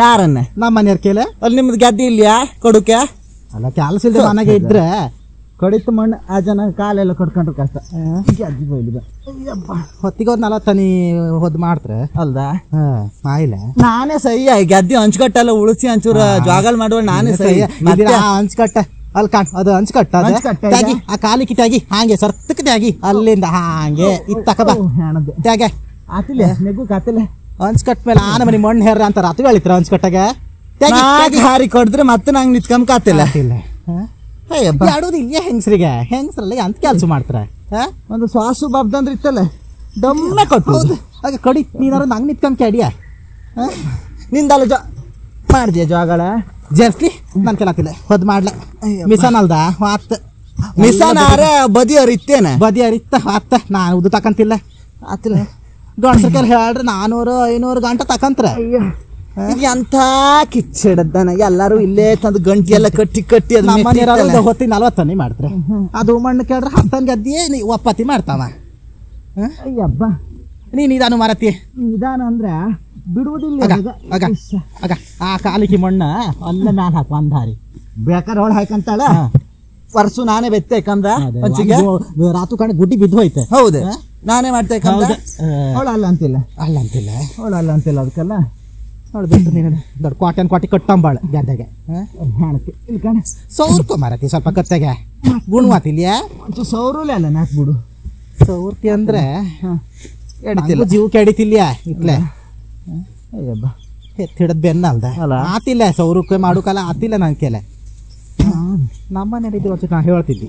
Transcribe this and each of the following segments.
ಯಾರನ್ನ? ನಮ್ಮ ಮನೆಯವ್ರ ಕೇಳೆ. ಅಲ್ಲಿ ನಿಮ್ದು ಗದ್ದೆ ಇಲ್ಯಾ ಕೊಡುಕೆ? ಅಲ್ಲ ಕೆಲಸ ಇಲ್ಲದೆ ಮನೆಗೆ ಇದ್ರೆ ಕಡಿತ ಮಣ್ಣು ಆ ಜನ ಕಾಲೆಲ್ಲ ಕಟ್ಕೊಂಡ್ರೆ ಕಷ್ಟ. ಅಜ್ಜಿ ಬೈಲಿದ ಹೊತ್ತಿಗೆ ಒಂದು ನಲವತ್ತನಿ ಹೊದ್ ಮಾಡ್ತಾರೆ? ಅಲ್ದಾ? ಹಾ. ಮಾಯಿಲ್ಲ ನಾನೇ ಸಹ್ಯ ಗದ್ದೆ ಹಂಚ್ಕಟ್ಟಲ್ಲ ಉಳಿಸಿ ಹಂಚೂರ ಜಾಗಲ್ ಮಾಡುವ ನಾನೇ ಸಹ್ಯ ಮತ್ತೆ ಹಂಚ್ಕಟ್ಟ. ಅಲ್ಲಿ ಕಾಣ್ ಅದು ಹಂಚ್ಕಟ್ಟ ತ್ಯಾಗಿ ಆ ಕಾಲಿಕ್ಕೆ ತ್ಯಾಗಿ ಹಾಗೆ ಸರ್ತಕ್ಕೆ ತ್ಯಾಗಿ. ಅಲ್ಲಿಂದ ಹಾಗೆ ಇತ್ತಕ್ಕ ತಕ ಬಾ ತ್ಯಾಗೆ. ಆತಿಲ್ಲ ನೆಗು ಕಾತಿಲ್ಲ ಹಂಚ್ಕಟ್ ಮೇಲೆ ಆನ ಮನಿ ಮಣ್ಣು ಹೇರ ಅಂತ ರಾತ್ರಿ ಹೇಳಿತ್ರ ನಾಗಿ ಹಾರಿ ಕೊಡಿದ್ರೆ ಮತ್ತೆ ನಂಗೆ ನಿತ್ಕೊಂಡ್ ಕಾತಿಲ್ಲ. ಇಲ್ಲ ಆಡೋದು ಇಲ್ಲೇ ಹೆಂಗಸ್ರಿಗೆ? ಹೆಂಗಸ್ರಲ್ಲ ಅಂತ ಕೆಲಸ ಮಾಡ್ತಾರೆ. ಒಂದು ಸ್ವಾಸು ಬಬ್ದಂದ್ರೆ ಇತ್ತಲ್ಲ ದಮ್ಮೆ ಕೊಟ್ಟು ಹಾಗೆ ಕಡಿ ನೀನಾರು ನಂಗೆ ನಿತ್ಕೊಂಡ್ ಕೇಡಿಯ. ನಿಂದಲ್ಲ ಜ ಮಾಡಿದ್ಯಾ ಜಾಗಳ? ಜರ್ಸ್ಲಿ ನನ್ ಕೆಲತಿಲ್ಲ ಹೊದ್ ಮಾಡ್ಲ. ಮಿಸನ್ ಅಲ್ದ ವಾತ್. ಮಿಸನ್ ಬದಿಯವ್ರು ಇತ್ತೇನೆ? ಬದಿ ಇತ್ತ ನಾನು ಉದ್ದು ತಕಂತಿಲ್ಲ ಆತಿಲ್ಲ. ಗಂಡಸ್ರ ಕೆಲ ಹೇಳ್ರಿ ನಾನೂರು ಐನೂರು ಗಂಟೆ ತಕಂತ್ರ. ಎಂಥ ಕಿಚ್ಚಿಡದ್ದಾನ. ಎಲ್ಲಾರು ಇಲ್ಲೇ ತಂದು ಗಂಟಿ ಎಲ್ಲ ಕಟ್ಟಿ ಕಟ್ಟಿ ಅದ್. ಹೊತ್ತಿ ನಲ್ವತ್ತನಿ ಮಾಡ್ತಾರೆ. ಅದು ಮಣ್ಣು ಕೇಳ್ರೆ ಹತ್ತನ್ ಗದ್ದಿ ಒಪ್ಪತ್ತಿ ಮಾಡ್ತಾವ? ಅಯ್ಯಬ್ಬ. ನೀ ನಿಧಾನ ಮಾರತಿ. ನಿಧಾನ ಅಂದ್ರ ಬಿಡುವುದಿಲ್ಲ ಆಗ ಆ ಕಾಲಿಗೆ ಮಣ್ಣ ಅಲ್ಲ ಮ್ಯಾಲ ಹಾಕು ಅಂದಾರಿ ಬೇಕಾರ ಬೇಕಾದ್ರೆ ಅವಳು ಹಾಕಂತಾಳ. ಪರ್ಸು ನಾನೇ ಬೆತ್ತೆ ಯಾಕಂದ್ರೆ ರಾತು ಕಣ್ ಗುಡ್ಡಿ ಬಿದ್ದು ಹೋಯ್ತೆ. ಹೌದು? ನಾನೇ. ಆ, ಅವಳು ಅಲ್ಲ ಅಂತಿಲ್ಲ. ಅಲ್ಲ ಅಂತಿಲ್ಲ? ಅವಳು ಅಲ್ಲ ಅಂತಿಲ್ಲ ಅದಕ್ಕೆಲ್ಲ. ಅವಳು ಬಿಟ್ಟು ನೀನು ದೊಡ್ಡ ಕ್ವಾಟನ್ ಕ್ವಾಟಿ ಕಟ್ಟಂಬಾಳು ಗದ್ದೆಗೆ. ಹಾಣಕ್ಕೆ ಇಲ್ಲಿ ಕಣ. ಸೌರ್ಕೊ ಮಾರತಿ ಸ್ವಲ್ಪ ಕತ್ತೆಗೆ. ಗುಣವಾತಿಲ್ಯಾ ಒಂಚೂರು ಸೌರುಲೆ ಅಲ್ಲ ನಾಲ್ಕು ಬಿಡು. ಸೌರ್ತಿ ಅಂದ್ರೆ ಎಡಿತಿಲ್ಲ ಜೀವ ಕೆಡಿತಿಲ್ಯಾ ಇಟ್ಲೆ? ಅಯ್ಯಬ್ಬ. ಎತ್ತಿಡದ್ ಬೆನ್ನ ಅಲ್ದ? ಅಲ್ಲ? ಆತಿಲ್ಲ ಸೌರಕ್ಕೆ ಮಾಡೋಕಲ್ಲ ಆತಿಲ್ಲ ನಾನು ಕೆಲೆ ನಮ್ಮ ವರ್ಷ ನಾ ಹೇಳ್ತಿದ್ದಿ.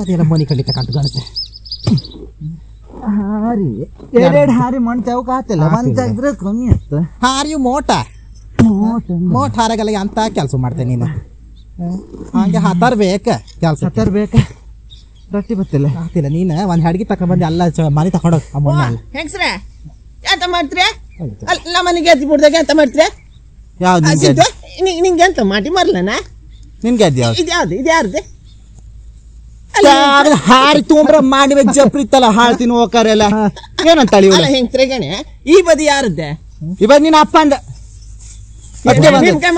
ಅದೆಲ್ಲ ಮನೆ ಕಡಿತಕ್ಕಂತ ಕಂತ ಕಾಣುತ್ತೆ. ಹಾರಿ. ಎರಡೆರಡು ಹಾರಿ ಮಣ್ಣು ತೆವಕ ಆತಿಲ್ಲ? ಒಂದು ತೆಗೆದ್ರೆ ಕಮ್ಮಿ ಆಯ್ತು ಹಾರಿಯು ಮೋಟ. ಮೋಟ ಹಾರಗಲ್ಲ ಅಂತ ಕೆಲಸ ಮಾಡ್ತೇನೆ ನೀನು. ಹಂಗೆ ಹತ್ತಾರು ಬೇಕ ಕೆಲಸ ಹತ್ತಾರು ಬೇಕ ರೊಟ್ಟಿ ಬತ್ತಿಲ್ಲ? ಆಗ್ತಿಲ್ಲ ನೀನು ಒಂದು ಹಡ್ಗಿ ತಕೊಂಡ್ಬಂದು ಎಲ್ಲ ಮನೆ ತಕೊಂಡೋಗ್ ಅಮ್ಮ ಹೆಂಗ್ಸ್ರೆ? ಎಂತ ಮಾಡ್ತೀರಾ? ಅಲ್ಲ ಮನೆಗೆ ಎತ್ತಿ ಬಿಡ್ದಾಗ ಎಂತ ಮಾಡ್ತೀರಾ? ಯಾವ್ದು ನಿಂಗೆ ಎಂತ ಮಾಡಿ ಮರ್ಲನಾ? ನಿನ್ಗೆ ಅದು ಯಾವ್ದು? ಇದು ಯಾವ್ದು ಇದು ಯಾರ್ದು ಹಾರಿ ತುಂಬ್ರ ಮಾಡಿ ಜಪ್ರಿ ಹಾಳ್ ಹಾಳ್ತೀನಿ ಹೋಗಾರೆಲ್ಲ ಏನಂತಾಳಿ ಅಲ್ಲ ಈ ಬದಿ ಯಾರದ್ದೆ? ಇವಾಗ ನಿನ್ನ ಅಪ್ಪ ಅಂದ.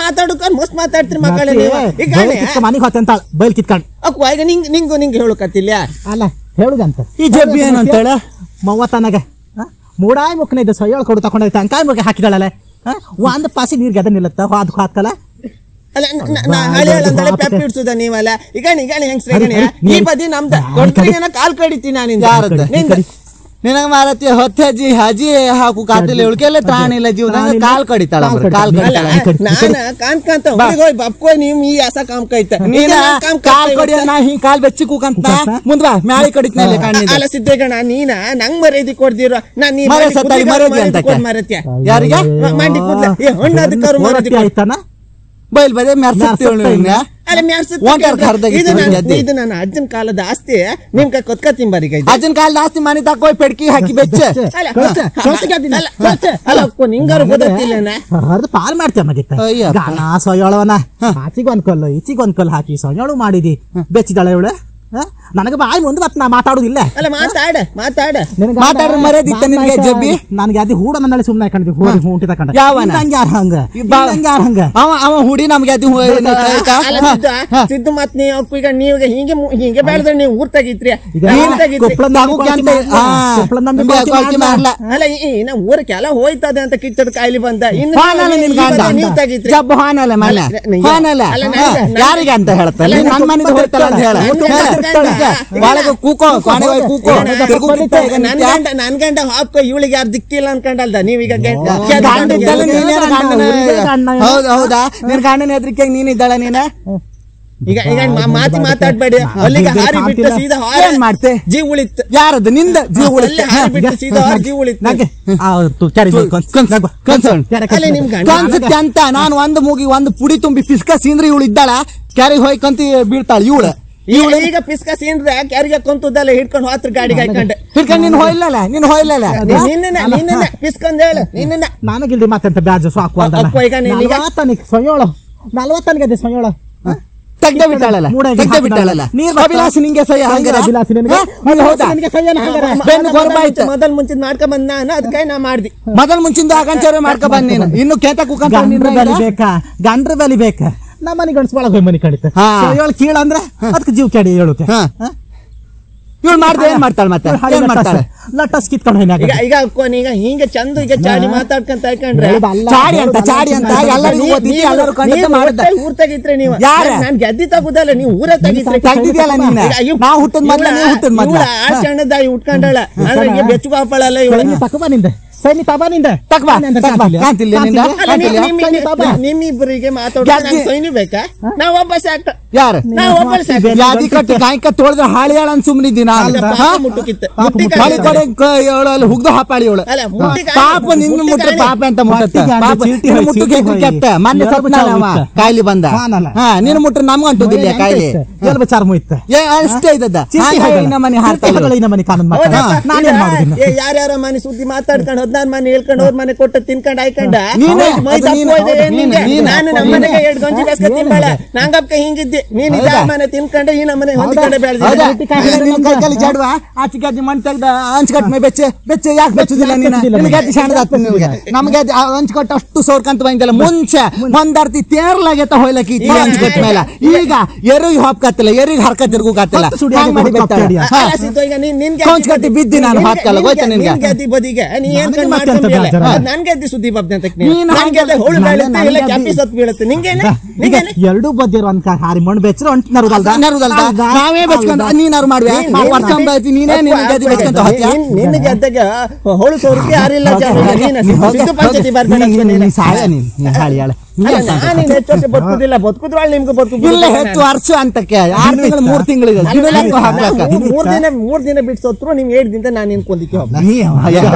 ಮಾತಾಡ್ಕೊಂಡು ಮಸ್ತ್ ಮಾತಾಡ್ತೀರಿ ಮಕ್ಕಳೇ ನೀವು. ಈಗ ಗಣೆ ಮನೆಗೆ ಹೊತ್ತಂತಾಳ ಬೈಲ್ ಕಿತ್ಕೊಂಡ್. ಅಕ್ಕ ಈಗ ನಿಂಗ್ ನಿಂಗು ನಿಂಗೆ ಹೇಳಕತ್ತಿಲ್ಲ? ಅಲ್ಲ ಹೇಳುದಂತ. ಈ ಜಬ್ಬಿ ಏನಂತಾಳ? ಮೂಡಾಯ್ ಮುಖನ ಇದೆ ಸೊಯ್ಯೊಳ್ ಕೊಡು ತಕೊಂಡೈತೆ ಅಂಕಾಯ್ ಮುಖ ಹಾಕಿದಾಳಲ್ಲ. ಒಂದ್ ಪಾಸಿ ನೀರ್ ಅದ ನಿಲ್ಲತ್ತ ಹಾದ್ ಹಾಕಲ್ಲ ಅಲ್ಲ ನ- ನ- ನಾ ಹಳಿ ಹೇಳಂದಳೆ ಪೆಪ್ ಇಡ್ಸುದ ನೀವಲ್ಲ? ಈಗಣಿ ಗಣಿ ಗಣಿ ಹೆಂಗ್ಸ್ರೆ ಗಣಿ ಈ ಪದಿ ಬದಿ ನಮ್ದ ಕೊಡ್ತೀನಿ ಕಾಲ್ ಕಡಿತೀನಿ ನಾನಿಂದ? ನಿಂದ. ನಿನಗ ಮಾರತಿ ಹೊತ್ತೆ ಹಜಿ ಹಾಕು ಕಾತಿಲ್ಲ ಉಳ್ಕೆಲ್ಲ ತ್ರಾಣಿಲ್ಲ ಜೀವದಾಗ ಕಾಲ್ ಕಡಿತಾಳ ಕಾಲ್ ನಾನ ಕಾಂತ್ ಕಾಂತ ಹೋಯ್ ಬಪ್ಕೋ ನೀವು ಈ ಹಸ ಕಾಮ್ ಕೈತ. ನೀನ ಕಾಲ್ ಕಡಿಯ ನಾ ಹಿಂಗ್ ಕಾಲ್ ಬೆಚ್ಚಿ ಕೂಕಂತ. ಮುಂದ್ ಬಾ ಮ್ಯಾಳಿ ಕಡಿತ್ನಲ್ಲಿ ಕಾಣಿದ ಅಲ್ಲ ಸಿದ್ದೇಗಣ ನೀನ ನಂಗ್ ಮರ್ಯಾದಿ ಕೊಡ್ದಿರೋ ನಾ ನೀ ಮರ್ಯಾದೆ ಮಂಡಿ ಸತ್ತಾಗಿ ಕುತ್ತಿಗೆ ಮರ್ಯಾದೆ ಮರ್ಯಾದೆ ಅಂತಕ್ಕೆ. ಕೊಡ್ ಮರತ್ಯ ಯಾರಿಗೆ? ಮಂಡಿ ಕೂದ್ಲ. ಏ ಹಣ್ಣಾದ ಕರು ಮರ್ಯಾದಿ ಆಯ್ತಾನ? ಬೈಲ್ ಬದೇ ಮೆರ್ಸತ್ತಿ ಅಲ್ಲ ಮ್ಯಾಡ್ಸುತ್ತೆ ಓಂಕಾರ ಕರ್ದಾಗಿತ್ತು ಇದು ನನ್ನ- ಅಜ್ಜನ ಕಾಲದ ಆಸ್ತಿ. ನಿಮ್ ಕೈ ಕೊತ್ಕತ್ತೀನಿ ಬರೀಗ ಇದು. ಅಜ್ಜನ್ ಕಾಲದ ಆಸ್ತಿ ಮನೆ ತಕೋಯ್ ಪೆಡ್ಕಿ ಹಾಕಿ ಬೆಚ್ಚ. ನಿಂಗಾರು ಪಾಲ್ ಮಾಡ್ತೇವೆ ಮಗಿತ್ತ ಸೊಯ್ಯೊಳವನ ಆಚಿಗೆ ಒಂದ್ ಕಲ್ಲು ಈಚಿಗೆ ಒಂದ್ ಕಲ್ಲು ಹಾಕಿ ಸೊಯೋಳು ಮಾಡಿದಿ. ಬೆಚ್ಚಿದಾಳೆ ಇವಳು? ನನಗೆ ಬಾಯಿ ಮುಂದೆ ಮತ್ತೆ ನಾ ಮಾತಾಡುದಿಲ್ಲ ಅಲ್ಲ ಮಾತಾಡ ಮಾತಾಡ. ಮಾತಾಡ ಮರ್ಯಾದೆ ಇತ್ತ ನಿನ್ಗೆ ಜಬ್ಬಿ? ನನಗೆ ಅದು ಹೂಡ ನನ್ನಲ್ಲಿ ಸುಮ್ಮನೆ ಕಂಡಿದ್ವಿ ಹೂಡಿ ಹೂಂಟಿ ತಕೊಂಡ. ಯಾವನ? ಹಂಗ ಯಾರ ಹಂಗ? ಬಾ- ಹಂಗ ಹಂಗ? ಅವ ಅವ ಹೂಡಿ ನಮ್ಗೆ ಅದು ಅಲ್ಲ ಸಿದ್ದು ಮತ್ ನೀವು ಈಗ ನೀವು ಹಿಂಗೆ ಹಿಂಗೆ ಬೆಳೆದ್ರೆ ನೀವು ಊರ್ ತೆಗಿತ್ರಿ. ಊರ್ ಅಲ್ಲ ಈ- ಊರ ನಮ್ಮ ಊರಕ್ಕೆಲ್ಲ ಹೋಯ್ತದೆ ಅಂತ ಕಿಚ್ಚದ ಕಾಯಿಲೆ ಬಂದ. ಇನ್ನು ನೀವು ತೆಗಿತ್ರಿ. ಜಬ್ಬ ಹಾನಲ್ಲ ಮನೆ? ಹಾನಲ್ಲ? ಯಾರಿಗೆ ಅಂತ ಹೇಳ್ತಾರೆ? ನನ್ನ ಮನೆಗೆ ಹೋಗ್ತಾಳ ಅಂತ ನನ್ನ ಹೇಳ. ಒಳಗೆ ಕೂಕೋ ಕೊನೆಗೆ ಕೂಕೋ. ನನ್ ಗಂಡ ಗಂಡ ಇವಳಿಗೆ ಯಾರು ದಿಕ್ಕಿಲ್ಲ ಅನ್ಕೊಂಡಲ್ದ? ನೀವೀಗ ಹೌದು ಹೌದಾ? ನಿನ್ ಗಂಡನ ಎದ್ರಿಕೆ ನೀನಿದ್ದಾಳ ನೀನ? ಈಗ ಈಗ ಮಾತಿ ಮಾತಾಡ್ಬೇಡಿ. ಅಲ್ಲಿಗೆ ಹಾರಿ ಬಿಟ್ಟು ಸೀದಾ ಹಾರಿ ಮಾಡ್ತೆ? ಜೀವ ಉಳಿತ. ಯಾರದು ನಿಂದ ಜೀವ ಉಳಿತ. ಹಾರಿ ಬಿಟ್ಟು ಸೀದಾ ಹಾರಿ ಜೀವ ಉಳಿತ. ಆ, ತು- ಕ್ಯಾರಿ ಕನ್ಸ್- ಕನ್ಸ್- ಕನ್ಸ್- ನಿಮ್ ಗಂಡ. ಕಾನ್ಸೆಪ್ಟ್ ಅಂತ ನಾನು ಒಂದು ಮೂಗಿ ಒಂದು ಪುಡಿ ತುಂಬಿ ಫಿಸ್ಕ ಸೀಂದ್ರಿ ಇವಳು ಇದ್ದಾಳ. ಕ್ಯಾರಿ ಹೋಗಿ ಕಂತಿ ಬೀಳ್ತಾಳ ಇವಳು. ಈಗ ಈಗ ಪಿಸ್ಕ ಸೀನ್ರೆ ಕ್ಯಾರಿಗೆ ಕೊಂತದಲ್ಲ ಹಿಡ್ಕೊಂಡು ಹೋತ್ರ ಗಾಡಿಗೆ ಹಾಕೊಂಡು ಹಿಡ್ಕೊಂಡು ನೀನ್ ಹೋಯ್ಲಲ್ಲ ನೀನು ಹೋಯ್ಲಲ್ಲ. ನಿನ್ನ ನಿನ್ನ ಪಿಸ್ಕೊಂಡ್ ಹೇಳು ನಿನ್ನ ನನಗಿಲ್ರಿ ಬ್ಯಾಜ್ ಸಾಕು ಅಂತ. ಈಗ ನೀನ್ ಈಗ- ನಲ್ವತ್ತನಿಗೆ ಅದೇ ಸ್ವಯೋಳು ತೆಗ್ದೇ ಬಿಟ್ಟಾಳಲ್ಲ. ಮೂಡಾಗಿ ತೆಗ್ದೇ ಹಾಕಿದ ಬಿಟ್ಟಾಳಲ್ಲ. ನೀರ್ ಬರ್ತಾ- ಅಭಿಲಾಷ್ ನಿಂಗೆ ಸಹ್ಯ ಹಂಗಾರೆ? ಅಭಿಲಾಷ್ ನಿನಗೆ- ಹಾ? ಹೌದು, ಹೌದಾ. ನಿನಗೆ ಸಹ್ಯನ ಹಂಗಾರೆ? ಬೆನ್ನು ಗೊರ್ಬ ಆಯ್ತು ಮೊದಲ್ ಮುಂಚಿನ ಬಂದ ನಾನು ಅದಕ್ಕೆ ನಾ ಮಾಡ್ದಿ. ಮೊದಲ್ ಮುಂಚಿಂದ ಮಾಡ್ಕೊ ಬಂದ್ ನೀನು? ಇನ್ನು ಕೇತ ಕುಕಂತ ಗಂಡ್ರ ಬೆಲಿ ಬೇಕಾ? ಗಂಡ್ರ ಬೆಲಿ ಬೇಕಾ? ನಮ್ಮ ಮನೆ ಗಂಡಸ್ ಒಳಗೆ ಹೋಗಿ ಮನೆ ಕಡಿತ ಹಾ. ಹೇಳು ಕೀಳ ಅಂದ್ರೆ ಅದಕ್ಕೆ ಜೀವ ಕೆಡಿ ಹೇಳುತ್ತೆ. ಹಾ. ಇವಳು ಮಾಡ್ದೆ ಏನ್ ಮಾಡ್ತಾಳೆ ಮತ್ತೆ? ಏನ್ ಮಾಡ್ತಾಳೆ? ಲಟ್ಟಸ್ ಕಿತ್ಕೊಂಡು ಹೋಯ್ನಾಗ ಈಗ ಈಗ ಅಕ್ಕೋನ್ ಈಗ ಹಿಂಗ ಚಂದ ಈಗ ಚಾಡಿ ಮಾತಾಡ್ಕೊಂತ ಇಕೊಂಡ್ರೆ ಚಾಡಿ ಅಂತ ಚಾಡಿ ಅಂತ ಎಲ್ಲರಿಗೂ ಓದಿದ್ದಿ ಎಲ್ಲರೂ ಕಂಡಿದ್ದ ಮಾಡ್ತಾ ಊರ್ ತೆಗಿತ್ರಿ ನೀವು. ಯಾರ? ನಾನ್ ಗೆದ್ದಿ ತಗುದಲ್ಲ ನೀವು ಊರ ತೆಗಿತ್ರಿ ತೆಗ್ದಿದ್ಯಲ್ಲ ನೀನು? ನಾ ಹುಟ್ಟದ್ ಮೊದ್ಲ ನೀ ಹುಟ್ಟದ್ ಮೊದ್ಲ. ಆ ಚಣ್ಣದಾಗಿ ಉಟ್ಕೊಂಡಳ. ಅಂದ್ರೆ ಬೆಚ್ಚು ಪಾಪಳಲ್ಲ ಇವಳು. ತಕಬಾ ನಿಂದ. ಸೈನಿ ತಬಾ ನಿಂದ ತಕ್ ಬಾ, ತಕ್ ಬಾ. ಕಾಂತಿಲ್ಲ ನಿಂದ? ಅಲ್ಲ ನಿಮ್- ಕಾಂತಿಲ್ಲ? ನಿಮ್- ನಿಮ್- ನಿಮ್ಮಿಬ್ಬರಿಗೆ ಮಾತಾಡೋದು ಗೆದ್ದಿ. ಸೈನಿ ಬೇಕಾ ನಾವ್ ಒಬ್ಬ ಸಾಕ ಯಾರು ನಾವ್ ಒಬ್ಬ ಸಾಕ ಯಾದಿ ಕಟ್ಟಿ ಕಾಯ್ಕ ತೊಳೆದ್ರೆ ಹಾಳಿ ಹೇಳ ಸುಮ್ಮನಿದ್ದೀನಿ ಅಲ್ಲ, ಪಾಪ ಮುಟ್ಟುಕಿತ್ತು. ಮುಟ್ಟಿಗೆ ಹಾಳಿ ಕೊಡೆ ಅವಳು ಹುಗ್ದು ಹಾಪಾಳಿ ಅವಳು ಅಲ್ಲ, ಮುಟ್ಟಿಗೆ ಪಾಪ ಆಯ್ತು. ನಿನ್ನ ಮುಟ್ಟ ಮುಟ್ಟಿಗೆ ಪಾಪ ಅಂತ ಮುಟ್ಟತ್ತೆ ಮುಟ್ಟಿಗೆ ಪಾಪ ಅಂದ್ರೆ ಚೀಟಿ ನಿನ್ನ ಹೋಯ್ತು, ಮುಟ್ಟಕ್ಕೆ ಚೀಟಿ ಕೆತ್ತ ಹೋಯ್ತು. ಮೊನ್ನೆ ಎರಡು ಸತ್ನಾಳ ಅವ ಬಚಾವ್ ಇತ್ತು. ಕಾಯಿಲೆ ಬಂದ ಹಾನಲ್ಲ. ಹಾ ನಿನ್ನ ಮುಟ್ಟ ನಮ್ಗೆ ಅಂಟುದಿಲ್ಲ ಕಾಯಿಲೆ ಎಲ್ ಬಚಾರ ಮುಯ್ತ ಏ ಅಷ್ಟೇ ಇದ್ದದ ಇನ್ನ ಮನೆ ಹಾರ್ತಾಳೆ ಇನ್ನ ಮನೆ ಕಾನೂನು ಹೌದಪ್ಪ, ಮಾತಾಡ ನಾನು ಏನ್ ಮಾಡುದಿಲ್ಲ ಈಗ ಯಾರ್ಯಾರ ಮನೆ ಸುದ್ದಿ ಮಾತಾಡ್ಕೊಂಡು ಹದ್ನಾರು ಮನೆ ಹೇಳ್ಕೊಂಡು ಅವ್ರ ಮನೆ ಕೊಟ್ಟು ತಿನ್ಕೊಂಡು ಆಯ್ಕೊಂಡ? ನೀನೇ, ಮೈ ನೀನು, ನೀನು, ನಿಂಗೆ? ನಾನು ನಮ್ಮ ಮನೆಗೆ ಎರಡು ಗಂಜಿ ಬೇಸ್ಕ ತಿನ್ಬಾಳ ನಂಗಪ್ಪ ಹಿಂಗಿದ್ದೆ. ನೀನ್ ಇದ ಮನೆ ತಿನ್ಕೊಂಡು ಈ ನಮ್ಮನೆ ಹೊಂದ್ಕೊಂಡೆ ಬೆಳೆದಿಲ್ಲ ಜಾಡುವ ಆಚೆ ಗದ್ದೆ ಮಣ್ಣು ತೆಗ್ದ ಹಂಚ್ಕಟ್ ಮೇ ಬೆಚ್ಚೆ ಬೆಚ್ಚೆ ಯಾಕೆ ಬೆಚ್ಚುದಿಲ್ಲ ನೀನು? ನಿನಗೆ ಗದ್ದೆ ಸಣ್ಣದ ಆಗ್ತದೆ ನಿನಗೆ. ನಮ್ಗೆ ಅದು ಆ ಅಷ್ಟು ಸೋರ್ಕಂತ ಬಂದಿಲ್ಲ. ಮುಂಚೆ ಒಂದರ್ತಿ ತೇರ್ಲಾಗೆತ್ತ ಹೋಯ್ಲಕ್ಕೆ ಈ ಹಂಚ್ಕೊಟ್ ಮೇಲೆ. ಈಗ ಎರಿಗೆ ಹಾಪ್ಕತ್ತಿಲ್ಲ ಎರಿಗೆ ಹರ್ಕ ತಿರ್ಗುಕತ್ತಿಲ್ಲ. ಹತ್ತು ಸುಡಿ ನೀನ್ ನಿನ್ ಬಿದ್ದಿ ನಾನು ಹಾಕಲ್ಲ, ಗೊತ್ತಾ ನಿನ್ಗೆ? ಬದಿಗೆ. ನೀ ಏನ್ ನನಗೆ ಕಣ್ ಮತ್ತೆ ಅಂತ ಬೇಜಾರ. ಸುದ್ದಿ ಬಬ್ದೆ ಅಂತ ನೀನ್ ನನ್ ಗೆದ್ದೆ ಹೋಳು ನಾನು- ಬೀಳುತ್ತೆ ಇಲ್ಲ ನನಗೆ ಕ್ಯಾಪಿ ಅದು- ಸತ್ ಬೀಳುತ್ತೆ ನಿಂಗೇನೆ ಈಗ ನಿಂಗೇನೆ ಎರಡು ಬದಿಯರು ಒಂದ್ ಹಾರಿ ಮಣ್ಣು ಬೆಚ್ಚರು ಅಂತ ನರುದಲ್ದ ನರುದಲ್ದ? ನಾವೇ ಬೆಚ್ಕೊಂತ ನೀನಾರು ಮಾಡುವೆ ನೀನ್- ನೀನ್- ನಿನ್ನ ಬೆಚ್ಕೊಂತ ಹೋಗ್ತೀಯ ನಿನ್- ನಿನ್ನ ಗೆದ್ದಗೆ ಹೋಳು ಸೋರಿಕೆ ಯಾರಿಲ್ಲ ಜನ. ನೀನು ಸಿದ್ದು ಪಂಚಾಯ್ತಿ ಬರ್ಬೇಡ ಅಂತ ನೀನು. ಸಾಯ ನೀನ್ ನೀನ್ ಹಾಳಿ ಹೇಳ ಅಲ್ಲ, ನಾನ್ ಇನ್ನು ಹೆಚ್ಚು ವರ್ಷ ಬದುಕುದಿಲ್ಲ. ಬದುಕುದ್ರಾಳ್ ನಿಮ್ಗೆ ಇಲ್ಲ ಹೆಚ್ಚು ವರ್ಷ ಅಂತಕ್ಕೆ ಆರು ತಿಂಗಳು ಮೂರ್ ಹಾಕ್ಲಕ್ಕ ಮೂರ್ ದಿನ ಮೂರ್ ದಿನ ಬಿಟ್ಟು ಸತ್ರು ನಿಮ್ ಏಳ್ ದಿನ ನಾನು ನಿನ್ಕೊಂದಿಕ್ಕೆ ಅಯ್ಯ,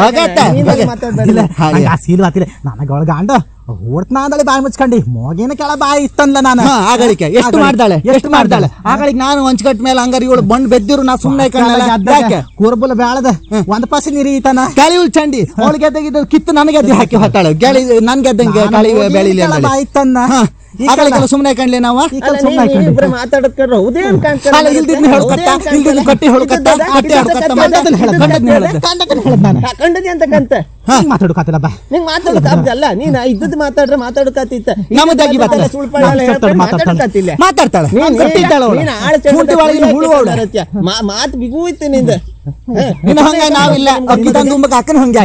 ಹೋಗತ್ತೆ. ನೀನ್ ಮಾತಾಡ್ಬೇಡ. ಇಲ್ಲ ಹಾಗೆ. ಆ ಸೀಲ್ ನನಗೆ ಅವಳ ಓಡ್ತನಾದಳೆ ಬಾಯಿ ಮುಚ್ಕೊಂಡಿ ಮೋಗಿನ ಕೆಳ ಬಾಯಿ ಇತ್ತಂದ್ಲ ನಾನು. ಹಾ ಆಗಳಿಕೆ. ಎಷ್ಟು ಮಾಡ್ದಾಳೆ? ಎಷ್ಟು ಮಾಡ್ದಾಳೆ? ಆಗಳಿಗೆ ನಾನು ಹಂಚ್ಕಟ್ ಮೇಲೆ ಹಂಗಾರ ಇವಳು ಬಂಡ್ ಬೆದ್ದಿರು ನಾ ಸುಮ್ಮನೆ ಯಾಕೆ? ಕುರ್ಬುಲ ಬ್ಯಾಳದ. ಒಂದ್ ಪಾಸಿ ನೀರಿ ಈತನ. ಗಾಳಿ ಉಳ್ ಚಂಡಿ. ಅವಳು ಗೆದ್ದಾಗ ಕಿತ್ತು ನನ್ ಗೆದ್ದೆ ಹಾಕಿ ಹೊತ್ತಾಳು. ಗಾಳಿ ನನ್ ಗೆದ್ದಂಗೆ ಗಾಳಿ ಬೆಳಿಲಿ ಕೆಳ ಬಾಯಿ ಇತ್ತನ್ನ ಸುಮ್ಮನೆ ಕಾಣ್ಲಿ ನಾವು ಮಾತಾಡಕತ್ತಿಲ್ಲ ನಿಂಗ್ ನೀನ್ ಇದ್ದದ್ ಮಾತಾಡ್ರೆ ಮಾತಾಡೋಕಾತಿತ್ತ ನಮ್ಮದಾಗಿ ಮಾತಾಡ್ತಾಳೆ. ಮಾತಾಡ್ತಾಳೆ. ಮಾತ್ ಬಿಗು ಇತ್ತು ನಿಂದ. ಇನ್ನು ಹಂಗ ನಾವಿಲ್ಲ. ಅಕ್ಕಿ ತಂದು ತುಂಬಕ್ಕೆ ಅಕ್ಕನ ಹಂಗೆ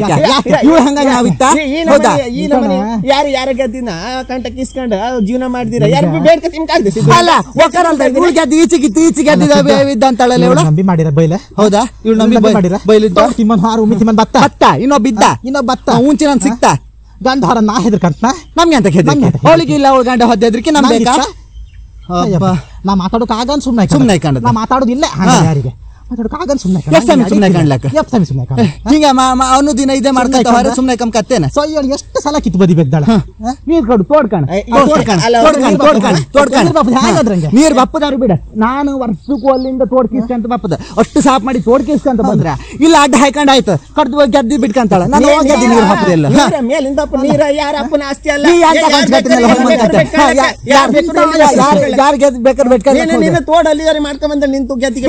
ಇವಳು ಹಂಗ ನಾವಿತ್ತ? ಈ- ಹೌದಾ? ನಮನಿ ಯಾರು ಯಾರ ಗದ್ದಿನ? ಕಂಟ ಕಿಸ್ಕೊಂಡ ಜೀವನ ಮಾಡ್ದಿರ? ಯಾರು ಬೇಡ್ಕ ತಿನ್ಕಾಗ್ದೆ ಸಿದ್ದು. ಅಲ್ಲ ಒಕ್ಕರಲ್ದ. ಇವಳು ಗೆದ್ದು ಗೆದ್ದಿದ ಇದ್ದಂತಾಳಲ್ಲ ಇವಳು ನಂಬಿ ಮಾಡಿರ ಬೈಲೆ? ಹೌದಾ? ಇವಳು ನಂಬಿ ಮಾಡಿರ? ಬೈಲಿದ್ದ? ತಿಮ್ಮನ್ ಹಾರು ಉಮ್ಮಿ ತಿಮ್ಮನ್ ಬತ್ತ ಹತ್ತ ಇನ್ನೊಬ್ಬ ಇದ್ದ ಇನ್ನೊಬ್ಬ ಬತ್ತ ಊಂಚಿ ನಾನು ಸಿಕ್ತ? ಗಂಧ ಹೊರ ನಾ ಹೆದರ್ಕಂತ ನಮ್ಗೆ ಅಂತ ಹೆದ್ರಿ ಅವಳಿಗೆ ಇಲ್ಲ ಅವಳು ಗಂಡ ಹೊದ್ದೆ ಹೆದ್ರಿಕೆ ನಮ್ಗೆ. ನಾ ಮಾತಾಡೋಕ್ ಆಗ ಸುಮ್ಮನೆ ಸುಮ್ಮನೆ. ನಾ ಮಾತಾಡೋದಿಲ್ಲ. ಯಾರಿಗೆ? ಅವನು ದಿನ ಇದೇ ಕಮ್ ಕತ್ತೇನ? ಸೊ ಇವ್ಳು ಎಷ್ಟು ಸಲ ಕಿತ್ತು ಬದಿ ಬೆದ್ದಾಳ? ನೀರ್ ಕೊಡು ತೋಡ್ಕಣ ನೀರ್? ಬಪ್ಪದಾರು ಬಿಡ. ನಾನು ವರ್ಷಕ್ಕೂ ಅಲ್ಲಿಂದ ತೋಡ್ಕಿಸ್ಕಂತ ಬಪ್ಪದ ಅಷ್ಟು ಸಾಫ್ ಮಾಡಿ ತೋಡ್ಕಿಸ್ಕಂತ ಬಂದ್ರ? ಇಲ್ಲ ಅಡ್ಡ ಹಾಕೊಂಡ್ ಆಯ್ತು. ಕಡ್ದು ಹೋಗಿ ಗೆದ್ದಿ ಬಿಟ್ಕಂತಾಳ. ನಾನು ಹೋಗಿ ನೀರ್ ಹಾಕದಿಲ್ಲ. ನೀರ ಮೇಲಿಂದ ನೀರ ಯಾರ ಅಪ್ಪನ ಆಸ್ತಿ ಅಲ್ಲ? ಯಾರ್ ಬೇಕಾದ್ರೆ ಬೇಕಾದ್ರೆ ಮಾಡ್ಕೊಂಡ್ ಬಂದ ನಿಂತು ಗೆದ್ದಿಗೆ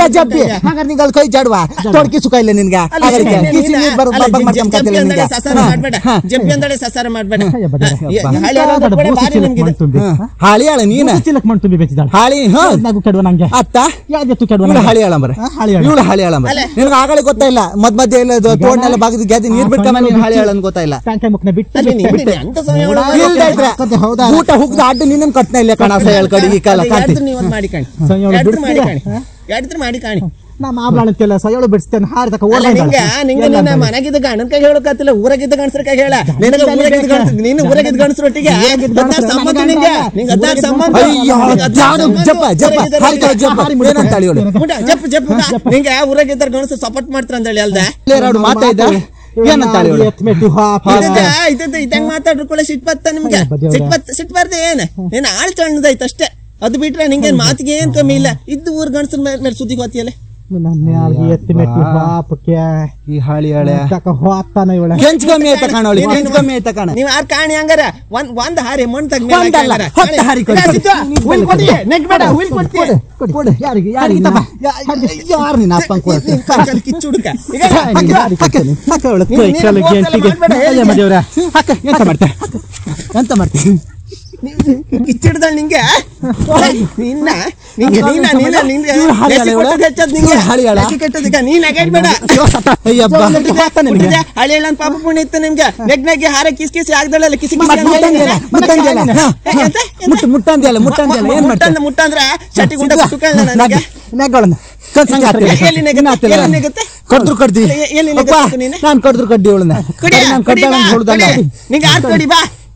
ಹಾಗಾದ್ರೆ ನಿಂಗೆ ಅಲ್ಲಿ ಕೈ ಜಾಡುವ? ತೊಡಕಿ ಸುಖ ಇಲ್ಲ ನಿನ್ಗೆ. ಕಿಸಿ ನೀರು ಬರೋ ಬಬ್ಬ ಮಾಡ್ಕೊಂಬತ್ತಿಲ್ಲ ನಿನ್ಗೆ. ಹಾಳಿ ಹಾಳ ನೀನ. ಚಿಲಕ್ ಮಣ್ಣು ತುಂಬಿ ಬೆಚ್ಚಿದಾಳ ಹಾಳಿ ಕೆಡುವ ನಂಗೆ. ಅತ್ತ? ಯಾವ್ದು ಕೆಡುವ ಹಾಳಿ ಆಳಂಬರ ಹಾ, ಹಾಳಿ ಆಳ. ಇವಳು ಹಾಳಿ ಅಲ್ಲ. ನಿನಗೆ ಆಗಲೇ ಗೊತ್ತಾಯಿಲ್ಲ ಮದ್ ಮಧ್ಯೆ ಇಲ್ಲ ತೋಡ್ನೆಲ್ಲ ಬಾಗಿದ ಗೆದ್ದು ನೀರ್ ಬಿಟ್ಕೊಂಬ ನೀನು ಹಾಳಿ ಆಳನ್ ಗೊತ್ತಾಯಿಲ್ಲ ಮುಖನ ಬಿಟ್ಟು ಹೌದಾ? ಊಟ ಹುಗ್ದ ಅಡ್ಡು ನಿನ್ನ ಕಟ್ನ ಇಲ್ಲ ಕಣ ಸಹ ಕಡಿ ಈ ಕಾಲ ಮಾಡಿ ಕಾಣಿ. ಮಾಡಿ ಕಾಣಿ. ಮಾಡಿ ಕಾಣಿ. ನಾ ಮಾಬ್ಲಾಳಂತೆಲ್ಲ ಸಯೋಳು ಬಿಡಿಸ್ತೇನೆ ಹಾರಿ ತಕ ಅಲ್ಲ ನಿಂಗೆ ನಿಂಗೆ ನಿನ್ನ ಮನೆಗಿದ್ದ ಗಂಡನ ಕೈ ಹೇಳಕತ್ತಿಲ್ಲ ಊರಾಗಿದ್ದ ಗಂಡಸ್ರ ಕೈ ಹೇಳ. ನಿನಗ ಊರಾಗಿದ್ದ ಗಂಡಸ ನೀನು ಊರಾಗಿದ್ದ ಗಂಡಸ್ರೊಟ್ಟಿಗೆ ಒಟ್ಟಿಗೆ? ಸಂಬಂಧ ನಿಂಗೆ? ನಿಂಗ? ಅದ ಸಂಬಂಧ ಸಂಬಂಧ, ಜಪ್ಪ ಜಪ್ಪ ಊರಾಗಿದ್ದ ಜಪ್ಪ ಹಾರಿ ಅಂತ ಹೇಳಿ? ಮುಟ, ಜಪ್ ಜಪ್ ನಿಂಗೆ ಊರಾಗಿದ್ದ ಗಂಡಸ ಸಪೋರ್ಟ್ ಮಾಡ್ತಾರ ಅಂತ ಏನಂತ ಹೇಳಿ ಅಲ್ದೆ ಎರಡು ಹಾಪ ಇದ್ದ ಇದ್ದ ಇದಂಗ್ ಮಾತಾಡ್ರು ಕೂಡ ಸಿಟ್ ಬತ್ತ ನಿಮ್ಗೆ. ಸಿಟ್ ಬತ್ ಸಿಟ್ ಬರ್ದೆ ಏನ್? ನೀನ್ ಆಳ್ ಚಣ್ಣದಾಯ್ತು ಅಷ್ಟೇ. ಅದು ಬಿಟ್ರೆ ನಿಂಗೇನ್ ಮಾತಿಗೆ ಏನ್ ಕಮ್ಮಿ ಇಲ್ಲ. ಇದ್ದು ಊರ್ ಗಣಸ್ರ ಮೇಲೆ ಮೇಲೆ ಸುದ್ದಿ ಗೊತ್ತಿಯಲ್ಲ? ಈ ಹಾಳಿ ಹಳೆ. ತಕ ಹೋಗ್ತಾನ ಇವಳ. ಕೆಂಚ್ ಕಮ್ಮಿ ಆಯ್ತಾ ಕಾಣೋಳಿ ಕೆಂಚ್ ಕಮ್ಮಿ ಆಯ್ತಾ ಕಾಣ? ನೀವು ಆರ್ ಕಾಣಿ ಹಂಗಾರ? ಒಂದ್ ಒಂದ್ ಹಾರಿ ಹತ್ತು ಹಾರಿ ಕೊಡಿ. ಹುಲ್ ಕೊಡಿ ನೆಗ್ ಬೇಡ ಹುಲ್ ಕೊಡ್ತಿ ಕೊಡಿ ಕೊಡಿ ಯಾರಿಗೆ ಯಾರಿಗೆ? ಯಾರು ನಿನ್ನ ಅಪ್ಪನ್ ಕೊಡ್ತೀನಿ ಕಿಚ್ಚುಡ್ಕ ಈಗ ಎಂತ ಮಾಡ್ತೆ ಎಂತ ಮಾಡ್ತೀನಿ ಕಿಚ್ಚಿಡ್ದಳ್ ನಿಂಗೆ? ನಿನ್ನ? ನಿಂಗೆ ನೀನ ನೀನ ನಿಂಗೆ ಕೊಟ್ಟದ್ ಹೆಚ್ಚದ್ ನಿಂಗೆ? ಲೆಸಿ ಕೆಟ್ಟದಕ್ಕ ನೀನ್ ನೆಗೆಟ್ ಬೇಡ. ಹಳಿ ಹೇಳ ಪಾಪ ಪುಣ್ಯ ಇತ್ತು ನಿಮ್ಗೆ. ನೆಗ್ ನೆಗ್ಗೆ ಹಾರ ಕಿಸ್ ಕಿಸಿ ಆಗ್ದಳಲ್ಲ ಕಿಸಿ ಕಿಸಿ ಅಂತ ಮುಟ್ಟಂಗಿಲ್ಲ ಮುಟ್ಟಂಗಿಲ್ಲ ಏ, ಎಂತ? ಎಂತ? ಮುಟ್ಟ ಅಂದ್ರ ಮುಟ್ಟಂದಿಲ್ಲ ಏನ್ ಮುಟ್ಟಂದ ಮುಟ್ಟಂದ್ರ ಚಟಿ ಗುಂಡ ನನಗೆ. ನೆಗುತ್ತೆ? ಕೊಡ್ದ್ರು ಕಡ್ದಿ. ನೀನು? ಕೊಡ್ದ್ರು ಕಡ್ಡಿ ಅವಳನ್ನ ಕಡಿ ನಾನು ನಿಂಗೆ ಆರ್ ಕಡಿ ಬಾ.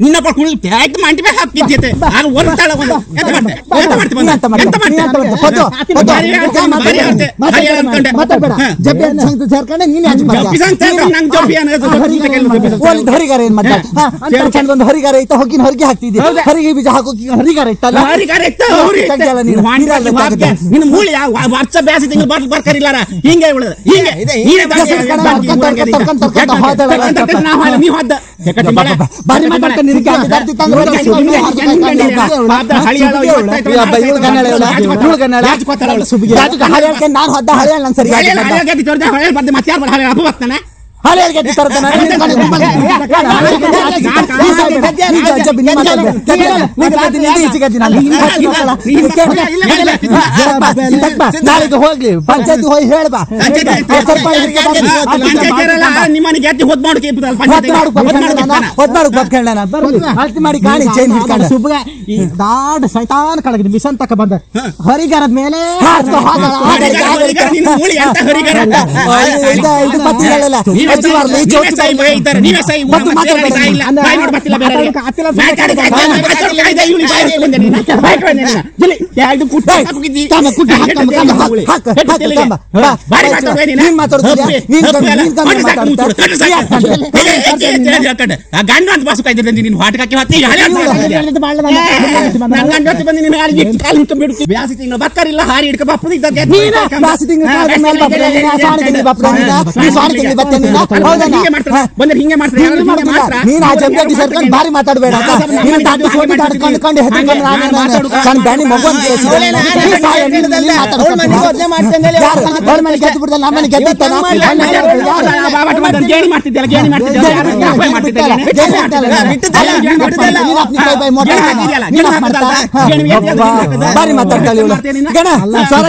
ನಿನ್ನ ಪಡ್ ಕುಳ್ ಆಯ್ತು ಮಂಟಿ ಮೇಲೆ ಹಾಕಿದ್ಯತೆ ನಾನು ಒಂದ್ತಾಳ ಒಂದು ಎಂತ ಮಾಡ್ತೆ ಎಂತ ಮಾಡ್ತೆ ಬಂದು? ಎಂತ ಮಾಡ್ತೆ? ಎಂತ ಮಾಡ್ತೆ? ಎಂತ ಮಾಡ್ತೆ? ಹೊತ್ತು, ಹೊತ್ತು. ಬಾರಿ ಹೇಳ್ತೆ, ಬಾರಿ ಹೇಳ್ತೆ. ಬಾರಿ ಹೇಳ್ಕೊಂಡೆ. ಮಾತಾಡ್ಬೇಡ ಹಾ. ಜಬ್ಬಿ ಅಂತ ಸಂಗತಿ ಸೇರ್ಕೊಂಡೆ ನೀನ್ ಹಂಚ್ ಜಬ್ಬಿ ಸಂಗತಿ ಸೇರ್ಕೊಂಡು ನಂಗ್ ಜಬ್ಬಿ ಅನ್ನೋದು ಜಬ್ಬಿ ಅಂತ ಕೇಳಿದ್ರು ಜಬ್ಬಿ ಸಂಗತಿ. ಓಲಿದ್ ಹರಿಗಾರ ಏನ್ ಮಾಡ್ದ ಹಾ, ಅಂತ ಚಂದ ಒಂದು ಹರಿಗಾರ ಐತ ಹೊಗಿನ ಹೊರಗೆ ಹಾಕ್ತಿದ್ದಿ ಹರಿಗೆ ಬೀಜ ಹಾಕೋಕೆ ಹರಿಗಾರ ಇತ್ತಲ್ಲ ಬಾರಿಗಾರ ಇತ್ತು, ಅವ್ರು ಇತ್ತು. ತೆಗ್ಯಲ್ಲ ನೀನು. ನೀನು ವಾಂಟಿ ನೀರಲ್ಲಿ ವಾಕ್ಯ, ತೆಗ್ದು. ನಿನ್ನ ಮೂಳಿ ಯಾವ- ವ- ವರ್ಷ ಬ್ಯಾಸಿ ತಿಂಗಳು ಬಾಟ್ಲ್ ಬರ್ಕರಿಲ್ಲಾರ ಹಿಂಗೆ ಉಳಿದ ಹಿಂಗೆ ಇದೆ, ನೀನೇ ಇದೆ. ಬಾಕಿ ಹೆಸರು ಕಣ, ಬಾಕಿ ತರ್ಕ, ಊರಾಗೆ ತರ್ಕ, ಈಗ. ತರ್ಕ, ಯಾಕಂದ್ರೆ ಹೋದ ಬೇಡ ತರ್ಕ, ತರ್ಕ, ನಾವು ಹಾಲು, ನೀ ಹೋದ. ಯಾಕಂದ್ರೆ ಬಾರಿ ಬಾರಿ ಮಾತಾಡ್ತಾನೆ ನಿನಗೆ ಯಾಕೆ ಜಾಸ್ತಿ ತಂದು ನೋಡಿ, ಬರ್ತಾನೆ? ಸುಮ್ನೆ ಸುಮ್ನೆ ಹಾಗೆ ಹಾಗೆ ಹಂಗೆ ಹಾಗೆ ಹಂಗೆ ಪಾಪ ಹಳಿ ಹಾಳು ಇವತ್ತು ಆಯ್ತು, ಈ ಹಬ್ಬ ನಾಳೆ ಇವ್ಳು ಗನ್ನಡ ಇವಳು, ಯಾಕೆ ಗೊತ್ತಲ್ಲ? ಇವ್ಳು ಗನ್ನಡ. ಯಾಕೆ ಗೊತ್ತಲ್ಲ ಅವಳು? ಯಾಕೆ ಹಳೆ ಹೇಳ್ಕೊಂಡು ನಾನು ಹೊದ್ದ ಹಳೆ ಹೇಳಿ ನಾನು ಸರಿ ಹಳಿ ಹಾಳು, ಹಳಿ ಹಾಳು ತೋರ್ದೆ, ಹಳಿ ಹಾಳು ಬರ್ದೆ, ಮತ್ತೆ ಯಾರು ಹಳಿ ಹಬ್ಬ ಬರ್ತಾನೆ ಹಳೆ ಹೇಳ್ಕೊಂಡು ತರ್ತಾನೆ ನಾನು ನಿನ್ನ ಕಡೆ ನಿನ್ನ ಮನೆ. ಈ ಸಾರಿ ಈ ಜಬ್ಬಿ ನಿಮ್ಮ ಮಾತಾಡ್ದೆ. ನಿನ್ನ ಗದ್ದೆ ನಿಂದು ಈಚೆ ಗದ್ದೆ ನಾನು. ಇಲ್ಲ, ಇಲ್ಲ, ಇಲ್ಲ, ಇಲ್ಲ, ಇಲ್ಲ, ಇಲ್ಲ. ಸಿದ್ದಪ್ಪ, ನಾಳೆಗೆ ಹೋಗ್ಲಿ ಪಂಚಾಯತ್ ಹೋಗಿ ಹೇಳ್ಬಾ ಪಂಚಾಯ್ತಿ ಆ ಸರ್ಪಂಚ್ ಇರ್ಕೆ ಬರ್ಲಿ. ಆ ಪಂಚಾಯ್ತಿ ಇರಲ್ಲ, ನಿಮ್ಮ ಮನೆಗೆ ಎತ್ತಿ ಹೊದ್ ಮಾಡೋಕೆ ಇರ್ತದಲ್ಲ, ಹೊತ್ತು ಪಂಚಾಯ್ತಿ. ಮಾಡು ಹೊದ್ ಮಾಡೋಕೆ ಬಬ್ಕಂಡ ಇರ್ತಾನೆ. ಹೊತ್ತು ಮಾಡು ಬಬ್ಕಂಡ ನಾನು ಬರ್ಲಿ ಅಳ್ತಿ ಮಾಡಿ ಕಾಣಿ ಚೈನ್ ಹಿಡ್ಕೊಂಡು ಸುಬ್ಬಗ ಈ ದಾಡ್ ಸೈತಾನ್ ಕಳಗಿದೆ ಮಿಸನ್ ತಕ ಬಂದ ಹರಿಗಾರದ ಮೇಲೆ ಹಾಸ್ಕೊ, ಹಾಗಲ್ಲ, ಹಾಗಲ್ಲ, ಹರಿಗಾರ, ಹಾಗಲ್ಲ. ನಿನ್ನ ಮೂಳಿ ಎಂತ ಹರಿಗಾರ ಅಂತ? ಇದು- ಇದು- ಇದು ಪತ್ತಿಗಳಲ್ಲ. ನೀವೇ ಹೆಚ್ಚು ಬರಲ್ಲ, ಈ ನೀವೇ ಚೌಚು ಸೈ ಬರಲ್ಲ. ಬೈತಾರೆ, ನೀವೇ ಸೈ ಊರ ಮತ್ತು ಮತ್ತೆ ಮಾತಾಡ್ಬೇಡ. ಬೇರೆ ಇಲ್ಲ. ಬಾಯಿ ನೋಡಿ ಬರ್ತಿಲ್ಲ ಬೇರೆ ಯಾರಿಗೆ. ಅತ್ತಿಲ್ಲ, ಮಾತಾಡಿ, ಮಾತಾಡಿ, ಮಾತಾಡಿ, ಇದೆ, ಇವ್ಳು ಬಾಯಿ ಹಿಡ್ಕೊಂಡೆ ನೀನು. ಬಾಯಿ ಹಿಡ್ಕೊಂಡೆ ನೀನು. ಜಲ್ಲಿ, ಎರಡು ಕುಟ್ಟ ಏಯ್, ಹಾಕಿದ್ದಿ. ಕಾಮ, ಕುಟ್ಟ ಹಾಕು, ಕಾಮ, ಕಾಮ, ಹಾಕು, ಮೂಳಿ. ಹಾಕು, ಹೆಚ್ಚು ಹಾಕು, ತೆಲಿಗೆ. ಕಾಮ. ಬಾ, ಬಾರಿ ಬಾ, ಮಾತಾಡ್ಬೇಡ ನೀನು. ನೀನ್ ಮಾತಾಡ್ತೀಯ? ಹಪ್ಪಿ, ನೀನ್ ಹಪ್ಪಿ ಕಮ್ಮಿ, ಅಲ್ಲ. ನೀನ್ ಕಮ್ಮಿ ಕಣ್ಣು ಸಾಕು, ಮಾತಾಡ್ತಾ? ಮುಚ್ಚು, ಕಣ್ಣು ಸಾಕು. ಯಾಕೆ? ಇದೆ, ಇದೆ, ಇದೆ, ಇದೆ, ಕಣ್ಣು. ಆ ಗಂಡು ಅಂತ ಬಾಸು ಕಾಯ್ದಿದ್ದೆ ನೀನು ಹಾಟಕ್ಕೆ ಹೊತ್ತಿ ಈಗ ಹಳೆ ಅಂತ ಬಂದಿದ್ಯಾ? ನನ್ನ ಗಂಡ ಹೊತ್ತಿ ಬಂದು ನಿನ್ನ ಯಾರಿಗೆ ಇಟ್ಟು ಕಾಲು ಹಿಡ್ಕೊಂಡು ಬಿಡ್ತಿ. ಬ್ಯಾಸಿ ತಿಂಗಳು ಬರ್ತಾರಿಲ್ಲ ಹಾರಿ ಹಿಡ್ಕೊ ಬಪ್ಪದು ಇದ್ದದ್ದೇ. ನೀನು ಬ್ಯಾಸಿ ತಿಂಗಳು ಕಾಲದ ಮೇಲೆ ಬಪ್ಪದ ನೀನು, ಆ ಜಂಬಿ ಸೇರ್ಕೊಂಡು ಭಾರಿ ಮಾತಾಡಬೇಡ ಸಣ್ಣ ಬ್ಯಾನಿ ಒಬ್ಬ ಹಾಕಿದ? ಬಾರಿ ಮಾತಾಡ್ತಾಳೆ ಇವಳು. ಗಣ ಸ್ವರ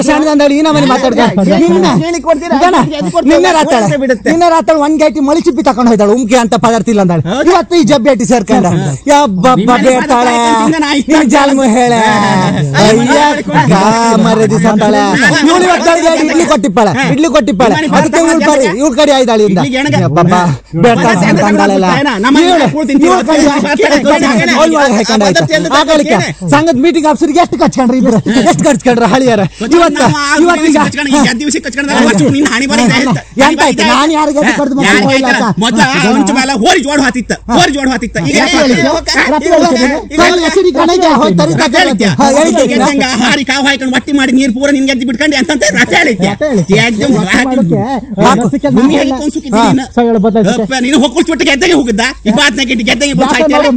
ಈ ನಮ್ಮನೆ ಮಾತಾಡ್ಕ ನಿನ್ನ ಹೇಳಿ ಕೊಡ್ತೀರಾ? ಗಣ ಎದ್ದು ನಿನ್ನೆ ರಾತಾಳ. ನಿನ್ನೆ ರಾತಾಳ ಒಂದ್ ಗೇಟಿ ಮಳಿ ಚಿಪ್ಪಿ ತಕೊಂಡು ಹೋಯ್ತಾಳು ಉಮ್ಕೆ ಅಂತ ಪದಾರ್ಥ ಇಲ್ಲ ಅಂದಾಳೆ. ಇವತ್ತು ಈ ಜಬ್ಬೇಟಿ ಸೇರ್ಕೊಂಡ. ಯಬ್ಬಬ್ಬ ಬೇಡ್ತಾಳೆ. ಜಾಲ್ಮು ಹೇಳ ಇವಳು ಇಡ್ಲಿ ಕೊಟ್ಟಿಪ್ಪಾಳೆ. ಇಡ್ಲಿ ಕೊಟ್ಟಿಪ್ಪಾಳೆ. ಅದಕ್ಕೆ ಇವಳು ಕರಿ ಇವಳು ಕಡಿ ಆಯ್ದಾಳಿ ಇಂದ ಯಬ್ಬಬ್ಬ ಬೇಡ್ತಾಳೆ ಅಂತ ಅಂದಾಳಲ್ಲ ಕಡಿ ಸಂಘದ ಮೀಟಿಂಗ್ ಆಫೀಸರ್ಗೆ ಎಷ್ಟು ಕಚ್ಕೊಂಡ್ರಿ ಇಬ್ರು? ಎಷ್ಟು ಕಚ್ಕೊಂಡ್ರ ಹಳಿಯಾರ ಇವತ್ತ ಇವತ್ತು ಎಂತಾಯ್ತು ನಾನು ಯಾರಿಗೆ ಕಡ್ದು ಮಕ್ಕಳು ಹೋಗಿಲ್ಲ ಕಣ್ಣು ಎಸಿಡಿ ಕಣಗೆ ಹೋಗಿ ತರಿತಾ ಕೇಳತ್ತೆ. ಹಾ, ಹೇಳಿದ್ದೆ ನೀನು. ಹಾರಿ ಕಾವು ಮಾಡಿ ನೀರು ಪೂರ ನಿನ್ಗೆ ಎದ್ದು ಬಿಟ್ಕೊಂಡು ಅಂತಂತ ಹೇಳಿದ್ದೆ ಸುತ್ತಿದ್ದೀನಿ ನೀನು. ಗೆದ್ದಗೆ ಹೋಗಿದ್ದ? ಇಪ್ಪತ್ತನೇ ಗೆಡ್ಡೆ ಗೆದ್ದಗೆ?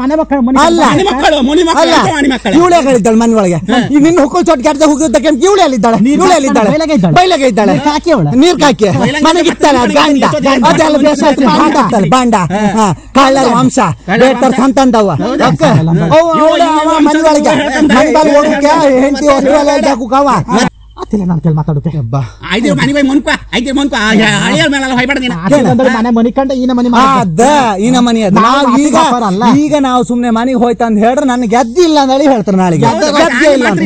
ಮನೆ ಮಕ್ಕಳು ಮನೆ ಮಕ್ಕಳು. ಮುನಿ ಮಕ್ಕಳು ಇವಳೆ ಹೇಳಿದ್ದಾಳೆ ಮನೆ ಒಳಗೆ. ಈ ನಿನ್ನ ಚೋಟ್ ಹೋಗಿದ್ದಕ್ಕೆ ಇವಳೆ ಅಲ್ಲಿದ್ದಾಳೆ ಇವಳೆ ಅಲ್ಲಿದ್ದಾಳೆ ಬೈಲಾಗೆ ಇದ್ದಾಳೆ. ನೀರ್ ಹಾಕಿ ಅವಳು. ನೀರ್ ಹಾಕಿ ಬೈಲಾಗೆ ಮನೆಗೆ ಇತ್ತಾಳೆ ಮನೆಗೆ ಗಂಡ. ಎಷ್ಟೋ ಜನ ಅದೆಲ್ಲ ಬೇಷ ಆಯ್ತು, ಬಾಂಡ ಆಗ್ತಾಳೆ ಬಾಂಡ. ಹಾ, ಕಳ್ಳರ ವಂಶ ಬೇಡ್ತಾರ ಸಂತಂದವ ಅಕ್ಕ ಅವಳೆ ಅವ ಮನೆ ಒಳಗೆ ಮನೆ ಬಾಲ್ ಹೋಗಕ್ಕೆ ಹೆಂಡತಿ ವಸ್ತು ಎಲ್ಲ ಇದ್ದಾಕು ಕೇಳಿ ಮನೆ ಬೈ ಮುನ್ಕ ಮುನ್ಕ. ಹೊಯ್ಬೇಡ ನೀನು. ಮನೆ ಈ ಅದ ಈ ಅದ. ನಾವು ಈಗ ಈಗ ನಾವು ಸುಮ್ನೆ ಮನೆಗೆ ಹೋಯ್ತ ಅಂತ ಹೇಳ್ರೆ ನನ್ ಗೆದ್ದಿ ಇಲ್ಲ ಅಂತ ಹೇಳಿ ಹೇಳ್ತಾರೆ ನಾಳೆಗೆ. ಗೆದ್ದೆ ಇಲ್ಲ ಅಂತ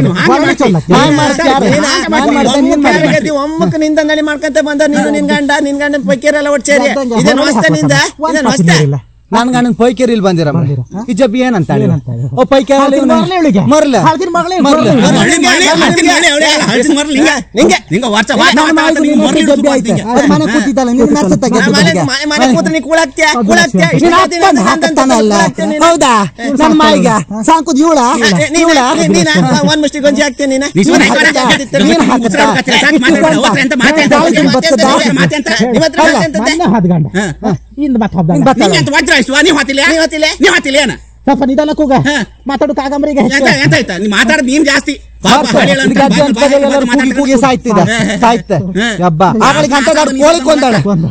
ನಡಿ ಮಾಡ್ಕೊಂತ ಬಂದ ನೀನು ನಿನ್ ಗಂಡ ನಿನ್ ಗಂಡನ ಪೈಕಿಯರೆಲ್ಲ ಒಟ್ಟು ಸೇರಿ. ಇದನ್ನ ಹೊಸ್ತ ನಿಂದ. ಹೊಸ್ತ. ನನ್ ಗಂಡನ್ ಪೈಕೇರಿ ಇಲ್ಲಿ ಬಂದಿರ ಈ ಜಬ್ಬಿ ಏನಂತ? ಓ ಪೈಕೇರಿ. ಮರ್ಲ ಹೌದಾ ನನ್ನ ಮಾಯಿಗ ಸಾಂಕುದ್ ಇವಳ ಇವಳ ಒಂದ್ ಮುಷ್ಟಿ ಗಂಜಿ ಹಾಕ್ತೀನಿ ಮಾತೆ? ಮಾತೆ ಮಾತೆ. ಇಂದ ಮತ್ತೆ ಹಬ್ಬ ನಿನ್ ಬತ್ತ- ನಿಂಗೆ ಅಂತ ವಜ್ರ ಹಾತಿಲ್ಲ ಹಾತಿಲ್ಲ? ನೀವ್ ಹಾತಿಲ್ಲ ಏನ ಸ್ವಲ್ಪ ನಿಧಾನ ಕೂಗ ಹಾ. ಮಾತಾಡೋಕೆ ಆಗಮ್ರಿಗೆ ಎಂತ ಎಂತ ಆಯ್ತಾ ನೀ ಮಾತಾಡೋದು ನೀನ್ ಜಾಸ್ತಿ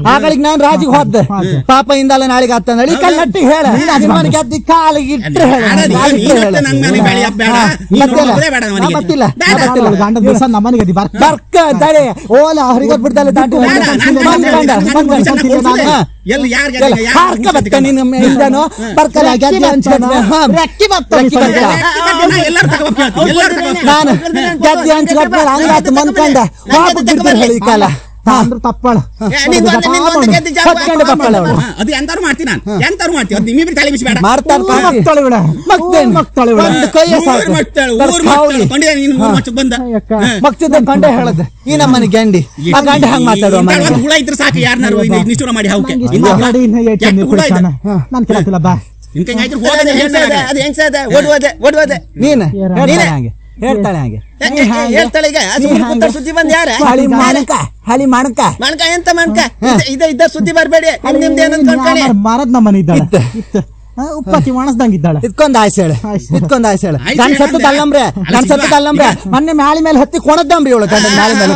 ಆಗಳಿಗೆ ನಾನ್ ರಾಜಿಗೆ ಹೋದ್ದೆ ಪಾಪ ಇಂದಲ್ಲ ನಾಳೆಗೆ ಹತ್ತಂದಳಿ ಕಲ್ ನಟ್ಟಿ ಹೇಳ ಗೆದ್ದಿ ಕಾಲಿಗೆ ನೀನು. ಹಾ, ಗೊತ್ತಿಲ್ಲ. ಗಂಡ. ದಿವಸ ನಮ್ಮನೆ ಅದಿ ಬರ್ಕ ತಡೆ ಓಲ ಅವ್ರಿಗೆ ಬಿಡ್ದಲ್ಲ ದಾಟಿ ನಾನ್ ಹಾರ್ಕ ಬತ್ತ ಇಲ್ದಾನು ಬರ್ಕಲ್ಲ ಗೆದ್ದೆ ಹಾ ರೆಕ್ಕಿ ಬತ್ತ ರೆಕ್ಕಿ ಬತ್ತ. ಎಲ್ಲರೂ ನಾನು ಗೆದ್ದೆ ಹಂಚ್ಕೊಂಡ್ಮೇಲೆ ಹಂಗಾತು ಮಂದ್ಕಂಡ ವಾಪಸ್ ಬಿಡ್ತಾರೆ ಹೇಳಿ ಕಾಲ. ಹಾ. ತಪ್ಪಳ. ಹೊತ್ಕೊಂಡು ಬಪ್ಪಳ ಅವಳು. ಹಾ, ಅದು ಎಂತಾರು ಮಾಡ್ತೀನಿ ನಾನು. ಎಂತಾರು ಮಾಡ್ತೀನಿ. ಅದು ನಿಮ್ಮಿಬ್ರು ತಲೆ ಬಿಸಿ ಬೇಡ ಮಾಡ್ತಾರ ಮಕ್ಕಳು ಬಿಡ? ಮಕ್ಕಳು ಬಿಡ ಒಂದು ಮಕ್ಕಳು. ನೀನು ಮೂರ್ ಬಂದ. ಕಂಡ ಹೇಳದ. ಈ ನಮ್ಮನೆ ಗಂಡಿ. ಆ ಗಂಡ ಹಂಗ ಮಾತಾಡುವ ಒಂದು ಹುಳ ಇದ್ರೆ ಸಾಕು ಯಾರನ್ನಾರು ನಿಷ್ಠುರ ಮಾಡಿ ಹೌಕೆ ಹುಳ ನಾನು ಕೇಳತ್ತಿಲ್ಲ ಬಾ. ಹೋಗದೆ ಓಡುವದೆ ಓಡುವದೆ ನೀನ್. ಏರ- ಹೇಳ್ತಾಳೆ ಹಂಗೆ. ಹೇಳ್ತಾಳೆ. ಈಗ? ಸುದ್ದಿ ಬಂದ್ ಯಾರ? ಹಳಿ ಮಾಡಕ ಹಳಿ ಮಾಡಕ ಮಾಣಕ ಎಂತ ಮಾಣಕ ಇದ- ಇದ ಇದ್ದ ಸುದ್ದಿ ಬರಬೇಡಿ. ನಿಮ್ ನಿಮ್ದು ಏನಂತ ಮಾರದ್ ನಮ್ಮನೆ ಇದ್ದಾಳೆ. ಇತ್ತ. ಒಣಸ್ದಂಗಿದ್ದಾಳೆ ಆ, ಉಪ್ಪಕ್ಕಿ ಒಣಸ್ದಂಗ್ ಇದ್ದಾಳೆ. ಇದ್ಕೊಂಡ್ ಆಯ್ಸ್ ಹೇಳ. ಆಯ್ಸ್. ಇದ್ಕೊಂಡ್ ಆಯ್ಸ್ ಹೇಳ. ಆಯ್ಸ್ ಸತ್ತು ತಲ್ಲಂಬ್ರೆ ಸತ್ತದ ಸತ್ತು ಅಲ್ಲಂಬ್ರೆ ಮೊನ್ನೆ ಮ್ಯಾಲಿ ಮೇಲೆ ಹತ್ತಿ ಕೊಣದ್ದಂಬ್ರಿ ಇವಳು ಗಂಡ ಮ್ಯಾಲಿ ಮೇಲೆ.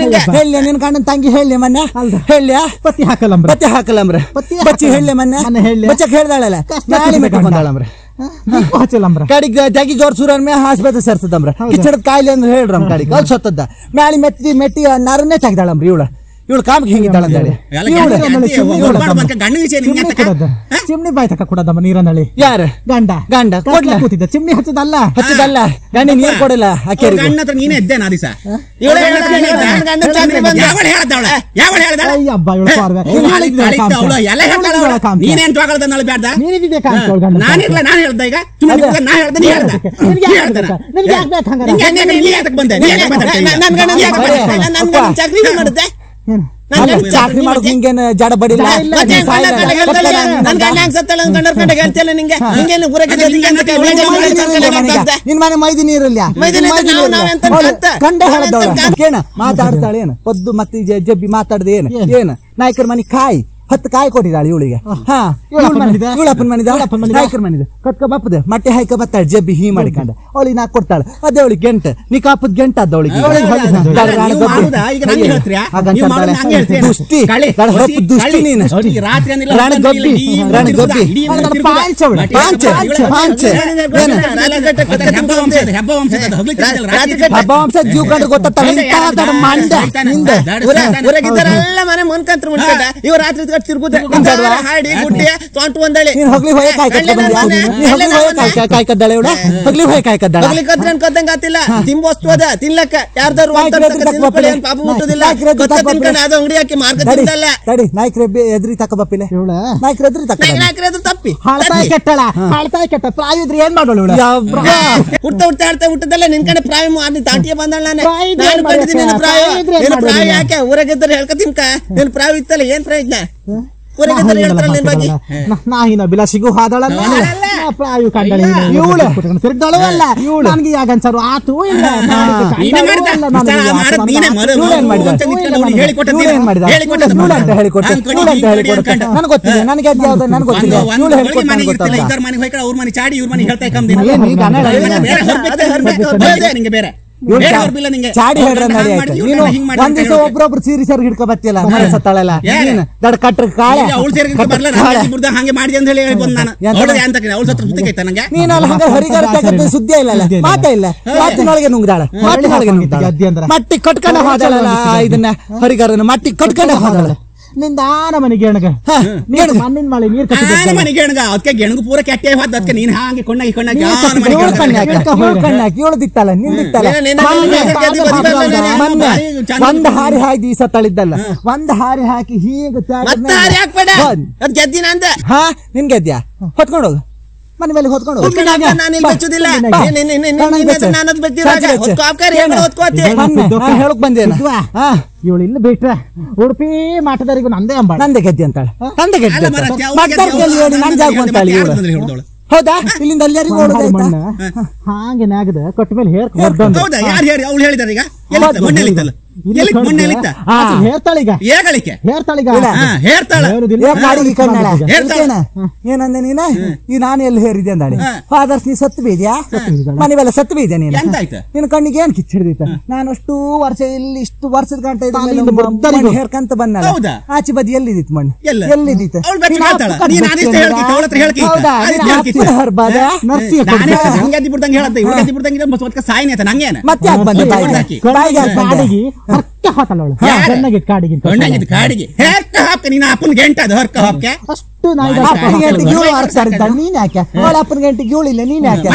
ಮೇಲೆ. ಹೇಳಿ ನಿನ್ ಕಣ್ಣ ತಂಗಿ ಹೇಳಿ ಮೊನ್ನೆ. ಹೇಳಿ ಪತ್ತಿ ಹಾಕಲಂಬ್ರೆ. ಬಚ್ಚಿ ಹಾಕಲಂಬ್ರೆ. ಪತಿ ಬಚ್ಚಿ ಹೇಳಿ ಮೊನ್ನೆ. ಹೇಳಿ. ಬಚ್ಚಕ್ ಹೇಳ್ದಾಳಲ್ಲ. ಮ್ಯಾಲಿ ಮ್ಯಾಳಿ ಆಗ್ತದೆ ಮೆಟ್ಟ ಗಂಡ. ಬಂದಾಳಂಬ್ರೆ. ಕಡಿಗೆ ಜಗಿ ಜೋರ್ ಸೂರನ್ ಮೇ ಆಸ್ಪತ್ರೆ ಸೇರ್ಸದಮ್ರ ಕಿಚ್ಚಡದ ಕಾಯಿಲೆ ಅಂದ್ರೆ ಹೇಳ್ರಮ್ ಕಡಿಗೆ ಅಲ್ಲಿ ಸತ್ತದ ಮ್ಯಾಳಿ ಮೆತ್ತಿ ಮೆಟ್ಟಿ ನರನ್ನೇ ತೆಗ್ದಾಳಂಬ್ರಿ ಇವಳು. ಇವಳು ಕಾಮಿಗೆ ಗಂಡ- ಚಿಮ್ನಿ ಬಾಯ್ ತಕ ಕೊಡದಮ್ಮ ನೀರನಳ್ಳಿ ಯಾರು? ಗಂಡ. ಗಂಡ. ಕೊಡ್ಲ ಕೂತಿದ್ದ. ಚಿಮ್ನಿ ಹಚ್ಚದಲ್ಲ? ಹಚ್ಚದಲ್ಲ. ಗಂಡ ನೀರ್ ಕೊಡಲ್ಲ ಆಕೆರಿಗೂ ಗಂಡ ಹತ್ರ ನೀನೇ ಇದ್ದೆ ನಾ ದಿವಸ. ಇವಳು ನನ್ನ ನೀನ್ ತಗೊಳ್ದ ನಾಳೆ ನಾನಿರ್ಲ ಹೇಳ್ದ ಈಗ. ನಾ ಹೇಳ್ದೆ. ನೀ ಹೇಳ್ದ ನಿನ್ಗೆ ಯಾಕ್? ಬೇಕು? ಹಂಗಾರೆ? ಬಂದೆ? ನನ್ ಗಂಡ ಚಾಕ್ರಿ ಮಾಡುತ್ತೆ ಚಾಕ್ರಿ ಮಾಡೋಕ್ ನಿಂಗೇನು ಜಡ ಬಡಿಲ್ಲ ನಿನ್ ಮನೆ ಮೈದಿ ನೀರಿಲ್ಲ? ಕಂಡ ಹೇಳದವಳ ಮಾತಾಡ್ತಾಳೆ ಏನು? ಪದ್ದು ಮತ್ತೆ ಜಬ್ಬಿ ಮಾತಾಡ್ದೆ ಏನು? ಏನು? ನಾಯಕರ ಮನೆ ಕಾಯಿ. ಹತ್ತು ಕಾಯಿ ಕೊಟ್ಟಿದ್ದಾಳೆ ಇವಳಿಗೆ. ಇವಳಪ್ಪನ ಮನಿದ? ಕಟ್ಕ ಬಪ್ಪದೆ ಮಟ್ಟೆ ಹಾಯ್ಕ ಬತ್ತಾಳೆ ಜಬ್ಬಿ ಹೀ ಮಾಡಿಕೊಂಡ. ಅವಳಿಗೆ ನಾ ಕೊಡ್ತಾಳೆ. ಅದೇ ಅವಳಿಗೆ ಗೆಂಟ್ ನೀ ಕಾಪದ್ ಗೆಂಟ್ ಅದ ಅವಳಿಗೆ? ದುಷ್ಟಿ. ದುಷ್ಟಿ ನೀನು. ರಾತ್ರಿ ರಾಣಿ ಗಬ್ಬಿ. ರಾಣಿ ಗಬ್ಬಿ. ಪಾಂಚ ಪಾಂಚ, ಪಾಂಚ. ಮತ್ತೆ ಹೆಬ್ಬ ವಂಶ ಜೀವ ಗೊತ್ತಾಗ್ತಾಳೆ ಮಂಡ ಮನೆ ಮುನ್ಕಂತ್ರ ಇವ ತಿರುಗುದೆ? ಹಾಡಿ ಗುಡ್ಡಿ ತೊಂಟು ಒಂದಳಿ. ನೀನ್ ಹೊಗ್ಲಿ ಕಾಯ್ ಕಾಯ್ ಕದ್ದಾಳೆ ಹೊಗ್ಲಿ ಕಾಯ್ ಕದ್ದಾಳ. ಹೋಗ್ಲಿ ಕದ್ದಂಗ ಆತಿಲ್ಲ. ತಿಂಬ ವಸ್ತು ಅದ ತಿನ್ಲಕ್ಕ. ಯಾರ್ದಾರು ಪಾಪ ಮುಟ್ಟುದಿಲ್ಲ. ಅದು ಅಂಗಡಿ ಹಾಕಿ ಮಾರ್ಕ ತಡಿ ತಿಂದಲ್ಲ. ಎದ್ರಿ ಇವಳ. ನಾಯ್ಕ್ರ ಎದ್ರಿ ತಕ. ನಾಯ್ಕರ ತಪ್ಪಿ. ಹಾಳ್ತಾಯಿ ಕೆಟ್ಟಳ. ಹಾಳ್ತಾಯಿ ಕೆಟ್ಟ. ಪ್ರಾಯ ಇದ್ರೆ ಏನ್ ಮಾಡೋಳು ಇವಳು? ಯಬ್ಬಾ. ಹುಟ್ಟ ಹುಟ್ಟ ಆಡ್ತಾ ಹುಟ್ಟದಲ್ಲ ನಿನ್ ಕಡೆ ಪ್ರಾಯ ಮಾಡಿ ತಾಟಿಯ ಬಂದಳ ನಾನು. ನಾನು? ಪ್ರಾಯ. ಪ್ರಾಯ? ಯಾಕೆ? ಊರಾಗಿದ್ದರೆ ಹೇಳ್ಕೊತೀನ್ಕ ನಿನ್ ಪ್ರಾಯ ಇತ್ತಲ್ಲ ಏನ್ ಪ್ರಯೋಜನ ನಿನ್ ನಾಹಿನ ಬಿಲಾಸಿಗೂ ಹಾದಳಲ್ಲ. ಪ್ರಾಯು ಕಂಡಳಿ ಇವಳು. ತಿರ್ದಳು ನನಗೆ ನನ್ಗೆ ಯಾಗನ್ಸರು ಆತು ಇಲ್ಲ ನೀನೇ ನೀನೇ ನಾನು ಅನ್ಕೊಂಡು. ನನಗೆ ಅದು ಯಾವ್ದು ಒಂದು- ಒಂದು ಇವಳು ಹೇಳ್ಕೊಟ್ಟು ಮನೆಗೆ ಹೋಯ್ಕೊಂಡು ಅವ್ರ ಮನೆ ಚಾಡಿ ಇವ್ರ ಮನೆಗೆ ಹೇಳ್ತಾ ಹರ್ಬೇಕು, ಬೇರೆ ಚಾಡಿ ಹೇಳ್ರ ನಡಿ ಆಯ್ತು ನೀನು ಒಂದ್ ದಿವಸ. ಒಬ್ರೊಬ್ರು ಸೀರಿ ಸರ್ ಹಿಡ್ಕೊ ಬತ್ತಿಲ್ಲ ಮನೆ ಸತ್ತಾಳಲ್ಲ? ನೀನು ದಡ್ ಕಟ್ರ ಕಾಳೆ. ಹಂಗೆ ಮಾಡಿ ಅಂತ ಹೇಳಿ ಬಂದ ನಾನು. ಸತ್ರ ನಂಗೆ? ಅಲ್ಲಿ ಹಂಗ ಹರಿಗಾರ ತಗತ್ತೆ ಸುದ್ದಿ ಇಲ್ಲ ಮಾತ ಇಲ್ಲ. ಮಾತಾ ಇಲ್ಲ. ಮಾತಿನೊಳಗೆ ನುಂಗ್ದಾಳ. ಮಾತಿನೊಳಗೆ ನುಂಗ್ದಾಳ. ಮಟ್ಟಿ ಕಟ್ಕೊಂಡ ಹೋದಳಲ್ಲ ಇದನ್ನ ಹರಿಗಾರನ ಮಟ್ಟಿ ಕಟ್ಕೊಂಡ ಹೋದಳ. ನಿಂದ ಆನ ಮನೆಗೆ ಎಣಗ ಹ, ನೀರು ಎಣಗ. ಮಣ್ಣಿನ ಮಳೆ ನೀರ್ ಆನ ಕಟ್ಟಿದ್ದೆ ಮನೆಗೆ ಗೆಣಗ ಅದಕ್ಕೆ ಗೆಣಗು ಪೂರ ಕೆಟ್ಟೆ ಹೋದ ಅದಕ್ಕೆ ನೀನ್ ಹಾಗೆ ಕೊಂಡಾಗಿ ಕೊಂಡಾಗಿ ಗೆಣಗ. ಕಣ್ಣಾಕ ಹೋಯ್ರೆ. ಕಣ್ಣಾಕ ದಿತ್ತಲ್ಲ ನಿನ್ ದಿತ್ತಲ್ಲ. ನೀನು- ನೀನು- ನೀನು- ನೀನು- ನೀನು- ನೀನು- ನೀನು- ಒಂದ್ ಹಾರಿ ಹಾಕಿ ಈ ಸತ್ತಳಿದ್ದಲ್ಲ ಒಂದ್ ಹಾರಿ ಹಾಕಿ ಹೀಗೆ ಹಾರಿ ಹಾಕ್ಬೇಡ. ಅದ್ ಗೆದ್ದಿನ ಅಂದ. ಹಾ ನಿನ್ ಗೆದ್ಯಾ ಹೊತ್ಕೊಂಡು ಹೋಗು. ಮನೆ ಮೇಲೆ ಹೊತ್ಕೊಂಡು. ಹೇಳಕ್ ಬಂದೇನ? ಇವಳು ಇಲ್ಲಿ ಬಿಟ್ರೆ? ಉಡುಪಿ ಮಾಟದಾರಿಗು ನಂದೇ ಅಂಬ ನಂದೇ ಗೆದ್ದೆ ಅಂತಾಳೆ. ನಂದೆ ಗೆದ್ದೆ ಅಂತಾಳೆ. ಇವಳು. ಹೌದಾ? ಇಲ್ಲಿಂದ ಅಲ್ಲಿಯರಿಗೆ ಓಡೋದು ಮಣ್ಣ ಹಾಗೆ ನಾಗದ ಕೊಟ್ಟ ಮೇಲೆ ಹೇರ್ ಹೊಡ್ದಂದು ಹೌದಾ? ಯಾರು ಹೇಳಿ? ಅವಳು ಹೇಳಿದಾರೆ ಈಗ ಏನಂದೆ ನೀನ? ಈ ನಾನು ಎಲ್ಲಿ ಹೇರಿದೆ ಅಂದಾಳೆ. ಫಾದರ್ಸ್ ನೀ ಸತ್ತು ಬೀದ್ಯಾ? ಮನೆ ಮೇಲೆ ಸತ್ತು ಬೀದ್ಯಾ ನೀನು? ನಿನ್ನ ಕಣ್ಣಿಗೆ ಏನ್ ಕಿಚ್ಚಿಡ್ದೈತ ನಾನು ಅಷ್ಟು ವರ್ಷ ಇಲ್ಲಿ ಇಷ್ಟು ವರ್ಷದ ಗಂಟೆ ಇದ್ದ. ಹೇರ್ಕಂತ ಹೌದಾ? ಆಚೆ ಬದಿ ಎಲ್ಲಿದಿತ್ತು ಮಣ್ಣು? ಎಲ್ಲ? ಎಲ್ಲಿದಿತ್ತು? ಅವ್ಳು ಬೆಚ್ಚ ನೀನ್ ಹೇಳ್ತಾಳ. ಅಪ್ಪನ ನೀನ್ ಬೆಚ್ಚ ಅನಿಷ್ಟ ಹೇಳ್ಕಿ, ಅಂದ್ರ? ಅವಳ ಹತ್ರ ಹೇಳ್ಕಿ. ಹೌದಾ? ಅದಿದ್ ನಿನ್ನ ಹೇಳ್ಕಿ. ಅಪ್ಪನ ಹರ್ಬಾದ ನರ್ಸಿಯ ನಾನೇ ಕೊಡ್ದ? ಹಂಗೆ ಅದ್ದಿ ಬಿಡ್ದಂಗೆ ಹೇಳತ್ತೆ ಇವ್ಳು ಅದ್ದಿ ಬಿಡ್ದಂಗೆ ಇದೆ, ಮತ್ತೆ ಬಾಡಿಗೆ ಹರ್ಕ ಹಾಕಲ್ಲ ಅವಳು ಕಾಡಿಗೆ ಕಣ್ಣಾಗಿದ್ದು ಕಾಡಿಗೆ. ಹೇರ್ಕ ಹಾಕ ನೀನು ಅಪ್ಪನ ಗೆಂಟ ಅದು ಹರ್ಕ ಹಾಕೆ. ಅಷ್ಟು ನಾಯಿ. ಅಪ್ಪನ. ಗಂಟೆಗೆ ಇವಳು ಆಡ್ತಾ ನೀನ್ ಯಾಕೆ? ಅವಳ ಅಪ್ಪನ ಗಂಟೆ ಇವಳು ಇಲ್ಲ ನೀನ್ ಯಾಕೆ.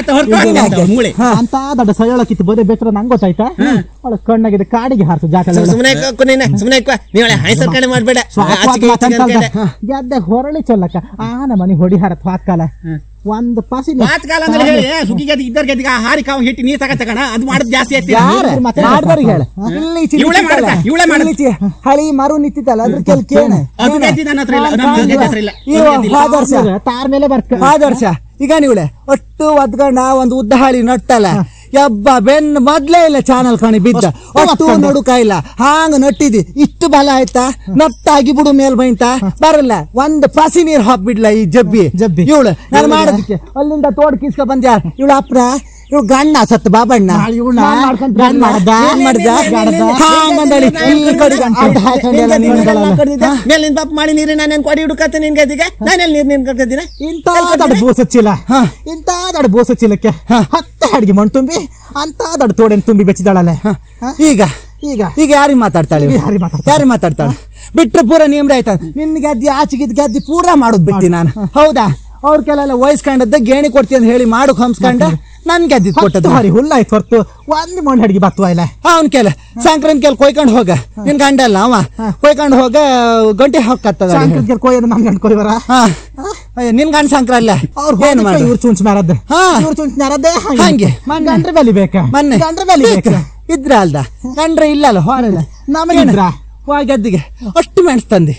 ಅಂತ ದೊಡ್ಡ ಸಯಳ ಕಿತ್ತು ಬೋದೆ ಬೆಚ್ಚರ ನಂಗೆ ಗೊತ್ತಾಯ್ತಾ? ಅವಳ ಕಣ್ಣಾಗಿದೆ ಕಾಡಿಗೆ ಹಾರಿಸು ಜಾಕಲ್ಲ ಸುಮ್ಮನೆ ಸುಮ್ಮನೆ ಹಾಕುವ ನೀ ಒಳ್ಳೆ ಹೈಸರ್ ಕಡೆ ಮಾಡ್ಬೇಡ. ಗೆದ್ದಾಗ ಹೊರಳಿ ಚೊಲ್ಲಕ್ಕ. ಆನ ಮನೆ ಹೊಡಿ ಹಾರತ್ ಹಾತ್ಕಾಲ ಒಂದು ಪಾಸಿ ಪಾತ್ಕಾಲ ಅಂದ್ರೆ ಹೇಳಿ ಸುಖಿ ಗದ್ದೆ ಇದ್ದರ್ ಗದ್ದಿಗೆ ಆಹಾರಿ ಹಾರಿ ಕಾವು ಹಿಟ್ಟು ನೀರ್ ತಗ ತಗಣ ಅದು ಮಾಡೋದು ಜಾಸ್ತಿ ಐತಿ ಮಾಡ್ದವ್ರಿಗೆ ಹೇಳ. ಇವಳೆ ಚಿ- ಇವ್ಳೇ ನಿಂತಿತ್ತಲ್ಲ. ಮಾಡ್ದ, ಇವ್ಳೇ ಮಾಡ್ದ. ಇಲ್ಲಿ ಚಿ- ಹಳಿ ಮರು ನಿಂತಿತ್ತಲ್ಲ ಅದ್ರ ಕೆಲ್ ಕೇಣ? ಅದು ಗೆದ್ದಿ ನನ್ನ ಹತ್ರ ಇಲ್ಲ ನಮ್ಮ ಗೆದ್ದೆ ಹತ್ರ ಇಲ್ಲ. ಹೋದ ವರ್ಷ. ತಾರ್ ಮೇಲೆ ಬರ್ಕ ಹೋದ ವರ್ಷ. ಈಗ ನೀವಳೆ ಒಟ್ಟು ಒದ್ಗಣ್ಣ ಒಂದು ಉದ್ದ ಹಾಳಿ ನಟ್ಟಲ್ಲ ಯಬ್ಬ ಬೆನ್ ಮೊದ್ಲೇ ಇಲ್ಲ ಚಾನಲ್ ಕಣಿ ಬಿದ್ದ. ಅಷ್ಟು ನಡುಕ ಇಲ್ಲ. ಹಾಂಗ ನಟ್ಟಿದಿ ಇಷ್ಟು ಬಲ ಆಯ್ತಾ? ನಟ್ಟಾಗಿ ಬಿಡು ಮೇಲ್ ಬೈಂತ. ಬರಲ್ಲ. ಒಂದ್ ಪಸಿ ನೀರ್ ಹಾಕ್ಬಿಡ್ಲ ಈ ಜಬ್ಬಿ. ಜಬ್ಬಿ. ಇವಳು. ನಾನು ಮಾಡೋದಕ್ಕೆ. ಅಲ್ಲಿಂದ ತೋಡ್ ಕಿಸ್ಕ ಬಂದ್ಯಾ? ಇವಳು ಅಪ್ರ? ಇವಳು ಗಣ್ಣ ಸತ್ತು ಗಂಡ್ ಮಾಡ್ದ, ಮಾಡ್ದ? ಹಾಂಗಂದಳಿ ಈ ಕಡೆ ಅಡ್ಡ ಹಾಕೊಂಡೆಲ್ಲ? ಮೇಲಿಂದ ಪಾಪ ಮಾಡಿ ನೀರು ನಾನು ಕೊಡಿ ಹುಡುಕತ್ತೆ ನಿನ್ ಗದ್ದಿಗೆ ನಾನೆಲ್ಲಿ ನೀರು ನಿನ್ ಕರ್ಕತ್ತೀನ ಇಂತ ದೊಡ್ಡ ಬೋಸ ಚೀಲ ಇಂತ ದೊಡ್ಡ ಬೋಸ ಚೀಲಕ್ಕೆ ಹತ್ತ ಅಡಿಗೆ ಮಣ್ಣು ತುಂಬಿ ಅಂತ ದೊಡ್ಡ ತೋಡೆನ್ ತುಂಬಿ ಬೆಚ್ಚಿದಾಳಲ್ಲ ಈಗ ಈಗ ಈಗ ಯಾರಿಗೆ ಮಾತಾಡ್ತಾಳೆ ಯಾರಿಗ್ ಮಾತಾಡ್ತಾಳೆ? ಯಾರಿಗೆ ಮಾತಾಡ್ತಾಳೆ ಬಿಟ್ರೆ ಪೂರ ನಿಮ್ರ ಆಯ್ತಾ ನಿನ್ ಗದ್ದೆ ಆಚೆಗಿದ್ ಗದ್ದಿ ಪೂರ ಮಾಡೋದು ಬಿಟ್ಟಿ ನಾನು ಹೌದಾ ಅವ್ರ ಕೆಲವೆಲ್ಲ ವಯಸ್ಕೊಂಡದ್ದ ಗೇಣಿ ಕೊಡ್ತೀನಿ ಅಂತ ಹೇಳಿ ಮಾಡು ಹಂಸ್ಕೊಂಡ ನನ್ ಗೆದ್ದಿದ್ ಕೊಟ್ಟದ್ದು. ಹರಿ ಹುಲ್ಲಾಯ್ತು ಹೊರತು. ಒಂದ್ ಮಣ್ಣು ಹಡ್ಗಿ ಬತ್ತುವ ಇಲ್ಲ. ಅವ್ನ್ ಕೆಲ ಸಾಂಕ್ರಾಂತಿ ಕೆಲ ಕೊಯ್ಕೊಂಡ್ ಹೋಗ. ನಿನ್ ಗಂಡ ಅಲ್ಲ ಅವ. ಕೊಯ್ಕೊಂಡ್ ಹೋಗ ಗಂಟೆ ಹಾಕತ್ತದ ಸಾಯಂಕಾಲ ಕೊಯ್ಯೋದು ನನ್ ಗಂಡ ಕೊಯ್ವರ ನಿನ್ ಗಂಡ ಸಾಂಕ್ರಲ್ಲ ಅಲ್ಲ. ಅವ್ರು ಏನ್ ಮಾಡಿ? ಇವ್ರು ಚುಂಚ್ ಮಾರದ್. ಹಾ. ಇವ್ರು ಚುಂಚ್ ಮಾರದ್ದೆ ಹಂಗೆ. ಗಂಡ್ರೆ ಬೆಲಿ ಬೇಕ? ಮೊನ್ನೆ. ಗಂಡ್ರ ಬೆಲಿ ಬೇಕ. ಇದ್ರ ಅಲ್ದ? ಗಂಡ್ರೆ ಇಲ್ಲಲ್ಲ ಹೊರಲ್ಲ ನಮಗಿದ್ರ ಹೋಗಿ ಗೆದ್ದಿಗೆ ಅಷ್ಟು ಮೆಣಸ್ ತಂದಿ.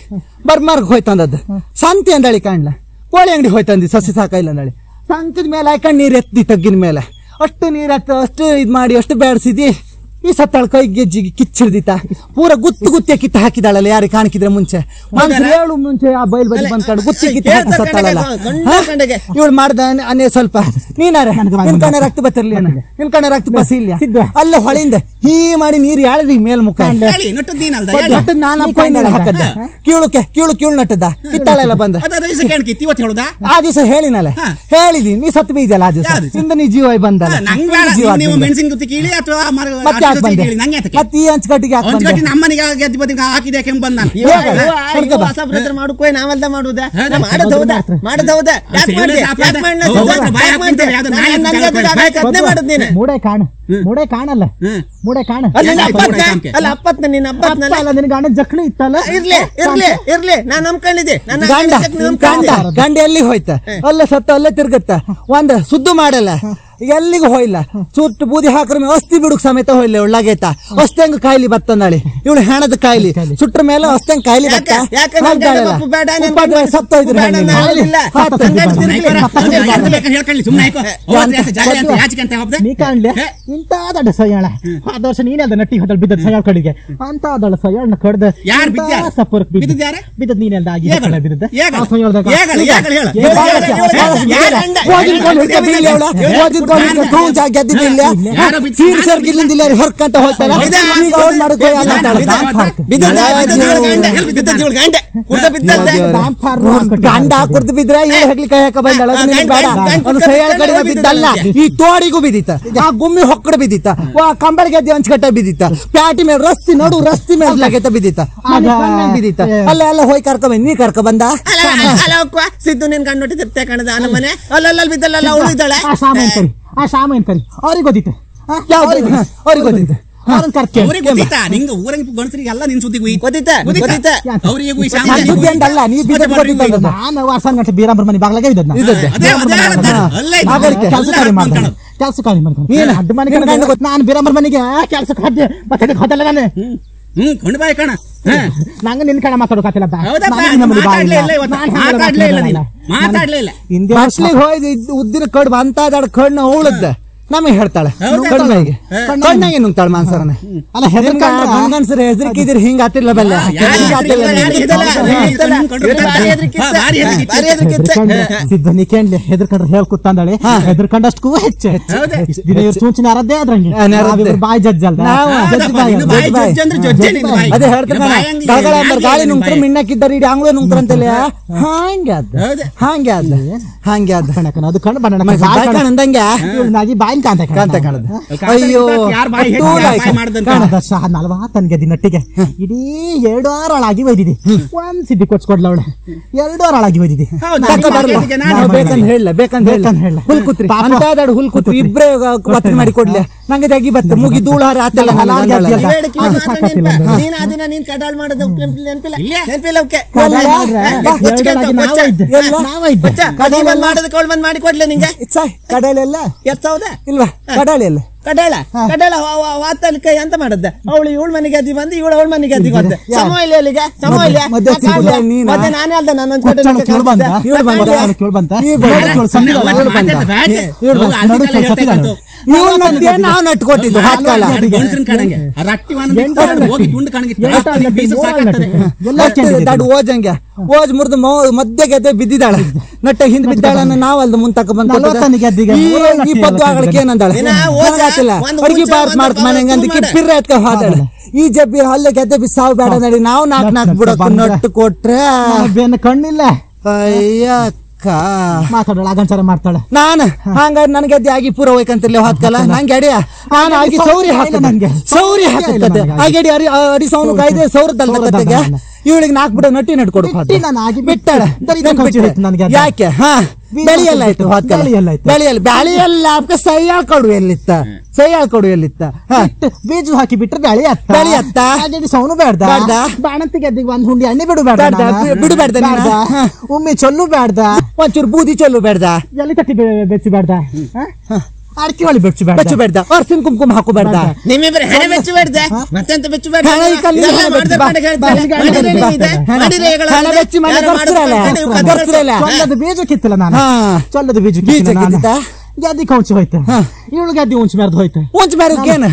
ಬರ್ಮಾರ್ಗ್ ಹೋಯ್ತಂದದ್ದು ಸಂತಿ ಅಂದಳಿ ಕಾಣ್ಲ? ಕೋಳಿ ಅಂಗಡಿ ಹೋಯ್ತಂದಿ ಸಸಿ ಸಾಕಾಯಿಲ್ಲ ನಾಳೆ. ಸಂಕದ ಮೇಲೆ ಹಾಕೊಂಡು ನೀರು ಎತ್ತಿ ತಗ್ಗಿನ ಮೇಲೆ. ಅಷ್ಟು ನೀರು ಎತ್ತ ಅಷ್ಟು ಇದು ಮಾಡಿ, ಅಷ್ಟು ಬೇಡ್ಸಿದಿ ಈ ಸತ್ತಾಳ ಕೈ ಗೆಜ್ಜಿಗೆ ಕಿಚ್ಚಿಡ್ದಿತ್ತ? ಪೂರ ಗುತ್ತು ಗುತ್ತಿಯ ಕಿತ್ತ ಹಾಕಿದಾಳಲ್ಲ ಯಾರಿಗೆ ಕಾಣಿಕಿದ್ರೆ ಮುಂಚೆ? ಮನ್ಸರು ಹೇಳು ಮುಂಚೆ ಆ ಬೈಲ್ ಬದಿ ಬಂದ್ಕೊಂಡು ಗುತ್ತಿ ಕಿತ್ತ ಹಾಕಿ ಸತ್ತಾಳಲ್ಲ. ಇವಳು ಮಾಡ್ದ ಅನ್ನೇ ಸ್ವಲ್ಪ. ನೀನಾರೆ? ನಿನ್ ಕಣ್ಣ ರಕ್ತ ಬತ್ತಿರ್ಲಿ ನಿನ್ ಕಣ್ಣ ರಕ್ತ ಬಸ್ ಇಲ್ಲ ಅಲ್ಲ ಹೊಳಿಂದ. ಹೀ ಮಾಡಿ ನೀರ್ ಯಾಳ್ರಿ ಮೇಲ್ ಮುಖ ಹೇಳಿ ನಟ್ಟದ್ ನೀನಲ್ದ? ಹೇಳಿ. ನಟ್ಟದ್ ನಾನು ಹಾಕದ್ದ. ಕೀಳುಕೆ ಕೀಳು ಕೀಳು ನಟ್ಟದ ಕಿತ್ತಾಳೆಲ್ಲ ಬಂದ. ಆ ದಿವಸ ಹೇಳಿನಲ್ಲ ಹೇಳಿದಿ ನೀ ಸತ್ ಬೀಜಲ್ಲ ಆ ದಿವಸ? ಇಂದ ನೀ ಜೀವ ಇಂದ ಜೀವ ಮತ್ತೆ ಮತ್ತೆ ಈ ಹಂಚ್ಕಟ್ಟಿಗೆ ನಮ್ಮನೆಗೆ ಹಾಕಿದೆ ಯಾಕೆ ಬಂದ. ಮಾಡ್ಕೋ ನಾವೆಲ್ಲ ಮಾಡುದ? ಮೂಡೆ ಕಾಣ. ಮೂಡೆ ಕಾಣಲ್ಲ. ಮೂಡೆ ಕಾಣ. ಅಲ್ಲ ನಿನ್ನ ಅಪ್ಪತ್ನ? ಅಪ್ಪತ್ನಲ್ಲ ಅಲ್ಲ ಗಂಡ ಜಕ್ಣಿ ಇತ್ತಲ್ಲ? ಇರ್ಲಿ ಇರ್ಲಿ ಇರ್ಲಿ. ನಾನ್ ನಂಬ್ಕೊಂಡಿದ್ದೆ. ಗಂಡ. ಎಲ್ಲಿ ಹೋಯ್ತ? ಅಲ್ಲೇ ಸತ್ತ ಅಲ್ಲೇ ತಿರ್ಗತ್ತ. ಒಂದ್ ಸುದ್ದು ಮಾಡಲ್ಲ. ಎಲ್ಲಿಗೂ ಹೋಯ್ಲಾ ಸುಟ್ಟು ಬೂದಿ ಹಾಕ್ರ ಮೇಲೆ ಅಸ್ತಿ ಬಿಡುಕ್ ಸಮೇತ ಹೋಯ್ಲ ಒಳ್ಳಾಗೈತ ಅಸ್ತಂಗ ಕಾಯಿಲಿ ಬತ್ತಂದಾಳಿ. ಇವಳು ಹೆಣದ ಕಾಯಿಲಿ. ಸುಟ್ರ ಮೇಲೆ ಅಸ್ತಂಗ ಕಾಯಿಲಿ ಬತ್ತ. ಯಾಕೆ? ಯಾಕೆ ನನ್ ಗಂಡ ಹಾಕ್ದಾಳಲ್ಲ. ಪಾಪ ಬೇಡ, ನನ್ ಉಪದ್ರ ಗಂಡ ಸತ್ತೋಯ್ದ್ರು ಬೇಡ, ಹೆಣ್ಣಿನ. ನಾನು ಹೇಳಿಲ್ಲ. ಹತ್ತು ನನ್ ಗಂಡ ಸತ್ತು ತಿರ್ಗ್ಲಿ. ಹೇಳ್ಕೊಳ್ಳಿ ಸುಮ್ಮನೆ ಆಯ್ಕೋ ಹೋದ್ರೆ ಆಯ್ತು, ಜಾಗ ಅಂತ ಯಾಚಿಕೆ ಅಂತ ಹೋಗ್ದೆ. ನೀ ಕಾಣ್ಲೆ? ಇಂತ ದೊಡ್ಡ ಸಯ್ಯಾಳ ಆದ ವರ್ಷ ನೀನೇ ಅದ ನಟ್ಟಿ ಹೋಟೆಲ್ ಬಿದ್ದ ಸಯ್ಯಾಳ ಕಡೆಗೆ. ಅಂತ ದೊಡ್ಡ ಸಯ್ಯಾಳನ ಕಡ್ದ. ಯಾರ್ ಬಿದ್ದ. ಸಪರ್ಕ್ ಬಿದ್ದದ್ ಯಾರ? ಬಿದ್ದದ್ ನೀನೇ ಅಲ್ದ? ಆಗಿ? ಬಿದ್ದದ? ಆ ಸಯ್ಯಾಳ್ದಾಗ ಏಗಲ್? ಏಗಲ್ ಹೇಳು. ಏ, ಬಾಳ ಏಗಲ್ ಹೇಳು. ಬಾಳ ಏಗಲ್ ಬಿದ್ದಲ್ಲ. ಗಂಡ. ಓದಿನ ಕೊಂಡು ಹಿಡ್ಕೊ ಬೀಳ್ಲಿ ಅವ್ಳ. ಓದಿನ ಗೆದ್ದಿದ್ದಿಲ್ಲ ಯಾರೋ ಬಿದ್ದು ಸೀರೆ ಸರ್ಗಿಲ್ಲಿಂದ ಹೊರ್ಕಂತ ಹೋಗ್ತಾರ ಇದೆ, ಈಗ ಅವ್ರು ಮಾಡೋದು ಇದೆ, ಅಲ್ಲ ಅಂತ ಇದೆ, ಹೇಳ್ತಾರೆ. ಬಿದ್ದದ್ದ, ಅಯ್ಯೋ, ಬಿದ್ದದ್ದ ಇವಳ ಗಂಡ, ದೇವ್ರೆ. ಬಿದ್ದದ್ದ ಇವಳ ಗಂಡ, ಕುಡ್ದ ಬಿದ್ದದ್ದ. ದೇವ್ರೆ. ಗಂಡ ಕುರ್ದು ಬಿದ್ರೆ ಈ ಹೆಗ್ಲಿ ಕೈ ಹಾಕ ಬಂದಳ ಆ, ಗಂಡ- ಬೇಡ ಗಂಡ ಒಂದು ಕುರ್ದು ಸೈಯಾಳ ಕಡೆ ಬಿದ್ದಲ್ಲ, ಬಿದ್ದಲ್ಲ ಈ ತೋಡಿಗೂ ಬಿದ್ದಿತ್ತ ಆ ಗುಮ್ಮಿ ಹೊಕ್ಕಡ ಬಿದ್ದಿತ್ತ ವಾ ಕಂಬಳ ಗೆದ್ದೆ ಹಂಚ್ಕಟ್ಟ ಬಿದ್ದಿತ್ತ ಪ್ಯಾಟಿ ಮೇಲೆ ರಸ್ತಿ ನೋಡು ರಸ್ತಿ ಮೇಲೆ ಲಗೆತ ಬಿದ್ದಿತ್ತ ಮನೆ ಕಣ್ಣಲ್ಲಿ ಬಿದ್ದಿತ್ತ ಅಲ್ಲ ಎಲ್ಲ ಹೋಯ್ ಕರ್ಕ ಬಂದ್ ನೀ ಕರ್ಕ ಬಂದ ಅಲ್ಲ, ಅಲ್ಲ, ಅಲ್ಲ, ಹೋಗ್ವಾ, ಸಿದ್ದು ನಿನ್ ಗಂಡ ನೋಟಿದ್ರೆ ಕಾಣದ ಆ ಮನೆ ಅಲ್ಲಲ್ಲ ಬಿದ್ದಲ್ಲ ಅವಳು ಇದ್ದಾಳೆ ಆ ಸಾಮಾನ್ ಕರಿ? ಅವ್ರಿಗೆ ಗೊತ್ತಿತ್ತು. ಯಾವ್ದು? ಅವ್ರಿಗೆ ಗೊತ್ತಿತ್ತು. ನಿಂಗೆ ಊರಂಗಿ ಗಣಸರಿಗೆ ಎಲ್ಲ ನಿನ್ ಅವ್ರಿಗೆ ನಾನು ಗಂಟೆ ಮನೆ ಬಾಗ್ಲಾಗೆ. ಕೆಲಸ ಕಾರ್ಯ ಮಾಡ್ತಾನೆ. ಕೆಲಸ ಕಾರ್ಯ. ನಾನು ಬೀರಾಮರ್ ಮನೆಗೆ ಕೆಲಸಕ್ಕೆ ಹೋದೆ ಮತ್ತೆ ಹೋದಲ್ಲ ನಾನು? ಹ್ಮ್ ಕೊಂಡು ಬಾಯ್ ಕಣ. ಹಾ. ನಂಗೆ ನಿನ್ ಕಣ ಮಾತಾಡೋಕಾತಿಲ್ಲ ಮಾತಾಡ್ಲೇ ಇಲ್ಲ ಉದ್ದಿನ ಕಡ್ ಅಂತ ಕಣ್ಣು ಉಳದ್ದ ನಮಗೆ ಹೇಳ್ತಾಳೆ? ಕಣ್ಣಾಗೆ. ಕಣ್ಣಾಗೆ ನುಂಗ್ತಾಳೆ ಮಾನ್ಸರನೆ ಅಲ್ಲ ಹೆದರ್ಕೊಂಡ್ರೆ ಹೆದರ್ಕಿದ್ರೆ ಹಿಂಗ ಆತಿಲ್ಲ ಬಲ್ಲ. ಹೆದ್ರಿಕೆ ಇತ್ತ. ಹೆದರ್ಕೊಂಡ್ರೆ ಹೇಳ್ ಕೂತಂದಾಳೆ ಹೆದರ್ಕೊಂಡಷ್ಟು ಹೆಚ್ಚು ಹೆಚ್ಚು. ಅರದ್ದೇ ಹಾ, ನಾರದ್ದೇ. ನಾವಿಬ್ರು ಬಾಯಿ ಜಜ್ಜ ಬಾಯಿ. ಅದೇ ಗಳಗಳ ಅಂಬರ್ ಗಾಳಿ ನುಂಗ್ತಾರೆ. ಮಿಣ್ಣಕ್ಕಿದ್ದಾರೆ ಇಡೀ ಆಂಗ್ಲ ನುಂಗ್ತಾರಂತಲ್ಲ ಹಾಂಗೆ ಅದ? ಹಾಂಗೆ ಅದ ಹಾಂಗೆ ಅದ ಕಣಕನ ಅದು ಕಣ್ಣು ಬಣ್ಣ ಬಾಯ್ ನಾಗಿ ಬಾಯಿ ಕಾಂತ ಕಾಣದ ಅಯ್ಯೋ. ಕಾಣದ. ಸಹ ನಲ್ವತ್ತನ್ಗೆ ದಿನಟ್ಟಿಗೆ ಇಡೀ ಎರಡು ಆರಳಾಗಿ ಒಯ್ದಿದಿ. ಒಂದ್ ಸಿದ್ದಿ ಕೊಚ್ಕೊಡ್ಲ ಅವಳೆ. ಎರಡು ವಾರ ಒಯ್ದಿದಿ. ಬೇಕಂತ ಹೇಳ ಬೇಕಂತ ಹೇಳ ಹುಲ್ ಕುತ್ರಿ ಹುಲ್ ಕುತ್ರಿ. ಇಬ್ರೇ ಮಾಡಿ ಕೊಡ್ಲಿ. ನಂಗೆ ತೆಗಿ ಬತ್ತೆ ಮುಗಿ ಧೂಳು ಹಾರ ಆತಲ್ಲ ನಾನು ಕಡಾಳ್ ಮಾಡೋದು ನೆನ್ಪಿಲ್ಲ ಬಂದ್ ಮಾಡೋದು ಕೌಳ್ ಬಂದ್ ಮಾಡಿ ಕೊಡ್ಲೆ ನಿಂಗೆ? ಕಡಲೆಲ್ಲ ಎತ್ತೌದ ಸಾವಿರ ಇಲ್ವಾ? ಕಡಲೆ ಎಲ್ಲ? ಕಡಾಳ ಕಡಾಳ ವಾತಲಿಕ ಎಂತ ಮಾಡದ್ದೆ ಅವಳು ಇವಳು ಮನೆಗೆ ಅದಿ ಬಂದು ಇವಳು ಅವಳ ಮನೆಗೆ ಅದಿ ಬಂದೆ ಸಮ ಸಮಯ ಅಲ್ಲಿಗೆ? ಮತ್ತೆ ನಾನೇ? ಅಲ್ದ ನಾವು ನಟ್ಕೊಟ್ಟಿದ್ದು ರಟ್ಟಿ ಹೋಗಿ. ತುಂಡು ಕಾಣಂಗೆ. ಓಜಂಗೆ. ಓಜ್ ಮುರಿದು ಮಧ್ಯ ಗೆದ್ದೆ ಬಿದ್ದಿದ್ದಾಳೆ. ನಟ್ಟ ಹಿಂದ್ ಬಿದ್ದಾಳ ನಾವ್ ಮುಂತಕ ಬಂದ ನಲವತ್ತನೇ ಗೆದ್ದಿಗೆ ಈ ಪದ್ದು ಆಗಳಕ್ಕೆ ಏನಂದಾಳ? ಗೊತ್ತಿಲ್ಲ. ಒಂದು ಅಡ್ಗಿ ಬಾರ್ ಮಾಡ್ತ ಮನೆಗೆ ಅಂದಕ್ಕೆ ಪಿರ್ರ ಎತ್ಕ ಹೋದಾಳ. ಈ ಜಬ್ಬಿ ಹಲ್ಲ ಗೆದ್ದೆ ಬಿ ಸಾವು ಬೇಡ ನಡಿ. ನಾವು ನಾಕ್ ನಾಕ್ ಬಿಡೋದು. ನಟ್ಟು ಕೊಟ್ರೆ. ಕಣ್ಣಿಲ್ಲ. ಅಯ್ಯಕ್ಕ. ಮಾತಾಡೋಳ ಆಗಂಚಾರ ಮಾಡ್ತಾಳೆ. ನಾನು ಹಂಗ ನನ್ ಗೆದ್ದೆ ಆಗಿ ಪೂರ ಹೋಯ್ಕಂತಿರ್ಲಿ ಹೊತ್ಕಲ್ಲ? ನಂಗೆ ಅಡಿಯ ನಾನು ಆಗಿ ಸೌರಿ ಹಾಕ ನಂಗೆ. ಸೌರಿ ಇಲ್ಲ ಹಾಕತ್ತೆ ನನಗೆ. ಆಗಿ ಅಡಿ ಅರಿ ಅಡಿ ಸೌನು ಕಾಯ್ದೆ ಸೌರದಲ್ಲ ಅಲ್ಲ. ಇವಳಿಗೆ ನಾಕ್ ಬಿಡ ನಟ್ಟಿ ನಟ್ಕೊಡು ಬಿಟ್ಟಿ ನಾನು ಆಗಿ ಬಿಟ್ಟಾಳ. ಯಾಕೆ? ಹಾ? ಬೆಳೆಯಲ್ಲ ಆಯ್ತು ಬೆಳೆಯಲ್ಲ. ಬೆಳೆಯಲ್ಲ ಸೈಯಾಳ್ ಕೊಡು ಎಲ್ಲಿತ್ತ? ಸೈಯಾಳ್ ಕೊಡು ಎಲ್ಲಿತ್ತ? ಹಾ? ಬೀಜ ಹಾಕಿ ಬಿಟ್ರೆ ಬೆಳೆ ಅತ್ತ ಬೆಳೆ ಅತ್ತ. ಹಾಗಾಗಿ ಸೌನು ಬೇಡ್ದ ಬೇಡ್ದ. ಬಾಣಂತಿ ಗದ್ದಿಗೆ ಒಂದ್ ಹುಂಡಿ ಹಣ್ಣೆ ಬಿಡು ಬೇಡ ಬಿಡು ಬೇಡ್ದ ನೀನು. ಉಮ್ಮಿ ಚೊಲ್ಲು ಬೇಡ್ದ ಒಂಚೂರು ಬೂದಿ ಚೊಲ್ಲು ಬೇಡ್ದ ಎಲ್ಲಿ ತಟ್ಟಿ ಬೆಚ್ಚಿ ಬೇಡ್ದ ಅಡಿಕೆ ಹೊಳಿ ಬೆಚ್ಚು ಬೇಡ ಬೆಚ್ಚು ಬೇಡ್ದ ಅರ್ಸಿನ ಕುಂಕುಮ ಹಾಕು ಬೇಡ್ದ ನಿಮ್ಮಿಬ್ರು ಹೆಣೆ ಬೆಚ್ಚು ಬೇಡ್ದೆ ಮತ್ತೆಂತ ಬೆಚ್ಚು ಬೇಡ ಹೆಣ ಈ ಕಲ್ಲಿಗೆ ಹೆಣ ಬೆಚ್ಚು ಬಾ. ಹೆಣ- ಹೆಣ ಬೆಚ್ಚಿ ಮನೆ ಬರ್ತೀರಲ್ಲ? ಬರ್ತೀರಲ್ಲ? ಚೊಲ್ಲದ ಬೀಜ ಕಿತ್ತಲ್ಲ ನಾನು ಹಾ. ಚೊಲ್ಲದ ಬೀಜ ಬೀಜ ಕಿತ್ತಿಲ್ಲ ನಾನು. ಕಿತ್ತಿತಾ? ಗೆದ್ದಿ ಕೌಂಚಿ ಹೋಯ್ತು. ಇವಳು ಗದ್ದಿ ಉಂಚು ಮೆರ್ದು ಹೋಯ್ತು. ಉಂಚ ಮೇರಕ್ಕೇನು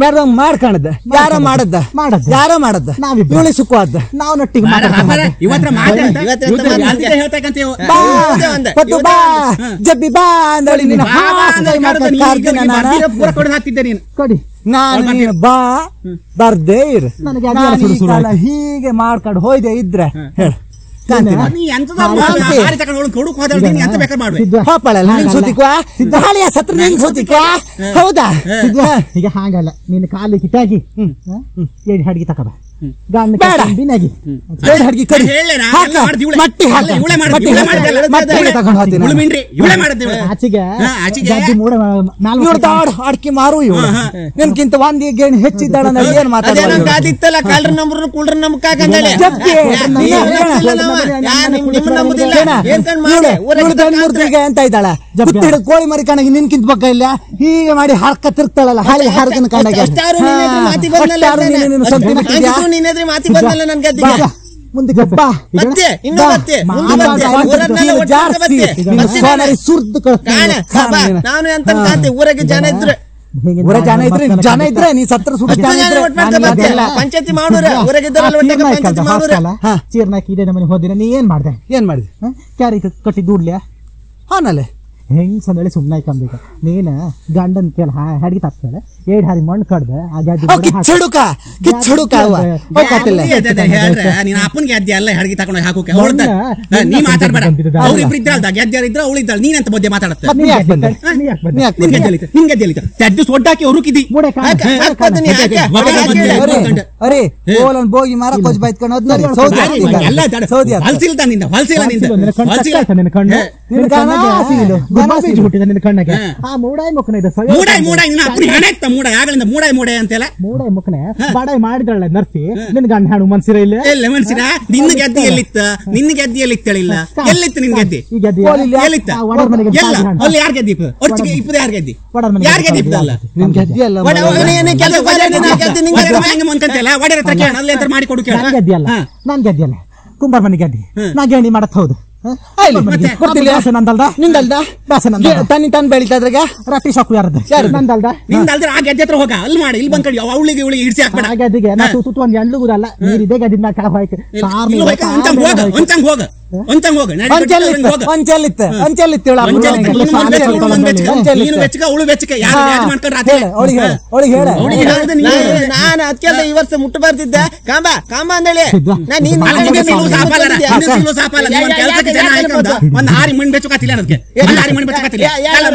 ಮೇರ ಮಾಡ್ಕಣದ? ಯಾರ ಮಾಡದ್ದ ಮಾಡದ್. ಯಾರ ಮಾಡದ್ದ ನಾವಿಬ್ರು. ಇವಳಿ ಸುಖವಾದ ನಾವು ನಟ್ಟಿಗೆ ಅದಕ್ಕೆ ಬಾ. ಜಬ್ಬಿ ಬಾ ಅಂದಳಿ ನೀನು ಕೊಡಿ. ನಾನು ನೀನು ಬಾ. ಬರ್ದೇ ಇರು. ಹೀಗೆ ಮಾಡ್ಕೊಂಡು ಹೋಯ್ದೆ ಇದ್ರೆ. ಹೇಳು. ಸತ್ರ ನಿಂಗೆ ಸೋತಿಕ್ವಾ? ಹೌದಾ. ಈಗ ಹಾಗಲ್ಲ. ನಿನ್ನ ಕಾಲು ಕಿಟ್ಟಾಗಿ ಏಡಿ ಹಡ್ಗಿ ತಕಬ ಅಡ್ಕಿ ಮಾರು ನಿನ್ಕಿಂತ ಒಂದ್ ಗೇಣಿ ಹೆಚ್ಚಿದ್ದಾಳ ಏನ್ ಮಾತಾಡಿತ್ತಲ್ಲ ಕಳ್ರ ನಂಬ್ರು ಕುಳ್ರ ಅಂತ ಇದ್ದಾಳ. ಜಪ್ತಿ. ಕೋಳಿ ಮರಿ ಕಣಗಿ ನಿನ್ಕಿಂತ ಪಕ್ಕ ಇಲ್ಲ. ಹೀಗೆ ಮಾಡಿ ಹಾಕ ತಿರ್ತಾಳಲ್ಲ ಹಾಳಿ ಹಾರ್ಕನ ಕಣಗೆ. ಅಷ್ಟಾರು ನಿನ್ನೆದ್ರೆ ಮಾತಿ ಬಂದಲ್ಲ ನೀನು ನನ್ ಗದ್ದಿಗೆ ಮುಂದಕ್ಕೆ ಬಾ ಮತ್ತೆ ಇನ್ನು ಮತ್ತೆ. ಮುಂದೆ ಮತ್ತೆ. ಬಾ, ಊರನ್ನೆಲ್ಲ ಬಾ, ಮತ್ತೆ ಮತ್ತೆ. ಸುರ್ದು ಕಾಣ ಕಾಣ ಬಾ, ನೀನು. ನಾನು. ಎಂತ ಕಾಂತೆ ಊರಾಗೆ ಜನ ಇದ್ರೆ. ಊರ ಜನ ಇದ್ರೆ ಜನ ಇದ್ರೆ ನೀ ಸತ್ರ ಸುತ್ತ ಹತ್ತು ಜನ ಜನ ಇದ್ರೆ ಒಟ್ಟು ಮಾಡ್ತಾ ನಾನು ಬರ್ತೆ. ಅದೆಲ್ಲ. ಪಂಚಾಯತಿ ಮಾಡೋರ ಊರಾಗೆ ಇದ್ದಾರಲ್ಲ ಒಟ್ಟಿಗೆ ಪಂಚಾಯತಿ ಮಾಡೋರ. ಹಾ. ಚೀರ್ನಾಕಿ ಇದೇ ನಮ್ಮನೆ ಹೋದಿನ. ನೀ ಏನ್ ಮಾಡ್ದೆ? ಏನ್ ಮಾಡಿದೆ? ಕ್ಯಾರಿ ಕಟ್ಟಿ ದುಡ್ಲ್ಯಾ ಹಾನಲೆ ಹೆಂಗ್ ಸಂದೇಳಿ ಸುಮ್ಮನೆ ಕಂಬೇಕ ನೀನ ಗಂಡನ ಕೇಳ ಹಡಗಿ ತಪ್ಪಿಸ್ತಾಳೆ ಏಡ್ ಹಾರಿ ಮಣ್ಣು ಕಡ್ದೆ ಆ ಗಾಡಿ ಹೇಳ್ರೆ ನೀನ್ ಅಪ್ಪನ್ ಗ್ಯಾದ್ಯ ಅಲ್ಲ ಹೆಡ್ಗಿ ತಗೊಂಡು ಹಾಕೋಕೆ ಅವಳ್ದ ನೀ ಮಾತಾಡ್ಬೇಡ. ಅವ್ರಿಬ್ರು ಇದ್ರಲ್ದ ಗೆದ್ಯಾರ ಇದ್ರ ಅವಳಿದ್ದಾಳ ಇದ್ರ ಮಧ್ಯೆ ಮಾತಾಡತ್ತೆ? ನೀ ಯಾಕೆ ಬಂದೆ? ನೀ ಯಾಕೆ ಬಂದೆ? ನೀ ಯಾಕೆ ನಿನ್ ಬಂದೆ ಗೆದ್ದೆ ನಿನ್ ಗೆದ್ದೆ ತೆದ್ದು ಸೊಡ್ಡಾಕಿ ಹುರುಕಿದಿ. ಅರೆ ಓಲನ್ ಬೋಗಿ ಮಾರ ಬೈತ್ಕೊಂಡು ಸೌದಿ. ಎಲ್ಲ ಸೌದಿ ನಿಂದ ನಿಂದ. ನಿನ್ನ ಕಣ್ಣು ನಿನ್ನ ಕಣ್ಣು? ನಿನ್ನ ನಿನ್ನ ಕಣ್ಣು ಕಣ್ಣಿಗೆ ಹಸಿರು. ಗುಬ್ಬ ಹಸಿರು. ನಿನ್ನ ಕಣ್ಣಿಗೆ. ಆ ಮೂಡಾಯಿ ಮುಖನ ಇದೆ. ಮೂಡಾಯ್ ಮೂಡಾಯ್ ನಿನ್ನ ಅಪ್ಪನ ಹಣ ಇತ್ತ ಮೂಡಾಯ್? ಆಗಲಿಂದ ಮೂಡಾಯ್ ಮೂಡಾಯ್ ಅಂತೆಲ್ಲ? ಮೂಡಾಯಿ ಮುಖನೆ. ಬಾಡಾಯಿ ಮಾಡಿದಳೆ ನರ್ಸಿ? ನಿನ್ ಗಂಡ ಹಾಡು ಮನ್ಸಿರ ಇಲ್ಲ? ಎಲ್ಲ ಮನ್ಸಿನ ನಿನ್ನ ಗೆದ್ದಿ ಎಲ್ಲಿತ್ತ? ನಿನ್ನ ಗೆದ್ದಿ ಎಲ್ಲಿತ್ತ ಹೇಳಿಲ್ಲ ಎಲ್ಲಿತ್ತು ನಿನ್ ಗದ್ದಿ? ಗೆದ್ದಿ ಎಲ್ಲಿತ್ತ? ಎಲ್ಲ. ಅಲ್ಲಿ ಯಾರ್ ಗದ್ದಿ ಒರ್ಚಿಗೆ ಇಪ್ಪದ ಯಾರ್ ಗೆದ್ದಿ? ಯಾರ್ ಗೆದ್ದಿ ಇಪ್ಪದಲ್ಲ ನಿನ್ ಗೆದ್ದಿ ಅಲ್ಲ ಒಡ- ಒಡ- ನೀ- ನೀ ಕೆಲಸ ಮಾಡಿ, ನೀನು ಗೆದ್ದಿ, ನಿಂಗೆ ಒಡೆರ ಹೆಂಗೆ ಹತ್ರ ಕೇಳ ಅಲ್ಲಿ ಅಂತ ಮಾಡಿ ಕೊಡು ಕೇಳ ನಾನ್ ಅಲ್ಲ ಹಾ. ಗದ್ದಿ ಅಲ್ಲ. ಕುಂಬಾರ ಮನೆ ಗೆದ್ದಿ. ನಾ ಗೇಣಿ ಮಾಡತ್ ಹೌದು. ತನ್ನಿ ತಾನ್ ಬೆಳಿತಾ ಇದ್ರಾಗ ರಟ್ಟಿ ಶಾಕು? ನಂದಲ್ದ ಆ ಗೆದ್ದೆ ಹತ್ರ ಹೋಗ. ಅಲ್ಲಿ ಮಾಡಿ ಇಲ್ಲಿ ಬಂದ್ ಕಡಿ. ಅವಳಿಗೆ ಇವಳಿಗೆ ಇಡ್ಸಿ ಹಾಕ್ಬೇಡ. ಆ ಗದ್ದಿಗೆ ನಾ ತೂತು ಒಂದ್ ಗದ್ದಿನ ಹೋಯ್ತು. ಹೋಗ. ಒಂಚಂಗ್ ಹೋಗ ನಡಿ ಕಟ್ಟಿ ಅಂಚಲ್ಲಿತ್ತ ಅಂಚಲ್ಲಿತ್ತ ಅಂಚಲ್ಲಿತ್ತ ಹೇಳ ಒಂಚಂಗ್ ಅವ್ಳು ನೀನು ಸಾಲ ಬೆಚ್ಚಗ, ಕೇಳ್ತಾಳೆ ಅವಳು ಬೆಚ್ಚಗ, ಅಂಚಲ್ಲಿತ್ತ. ನೀನು ಬೆಚ್ಚಗ ಅವಳು ಬೆಚ್ಚಗ ಯಾರು ಯಾರು ಮಾಡ್ಕೊಂಡ್ರೆ ಅದೇ ಅವಳಿಗೆ ಹೇಳ ಅವಳಿಗೆ ಹೇಳ. ಅವಳಿಗೆ ಹೇಳಿದ್ರೆ ನೀನು? ನಾನು- ನಾನು ಈ ವರ್ಷ ಮುಟ್ಟು ಬರ್ತಿದ್ದೆ ಕಾಂಬ ಕಾಂಬ ಅಂದೇಳಿ ನೀನ್ ನೀನು ಒಂದ್ ಹಾರಿ ಮಣ್ಣು ಬೆಚ್ಚಕತ್ತಿಲ್ಲ ಅದಕ್ಕೆ ಒಂದ್ ಹಾರಿ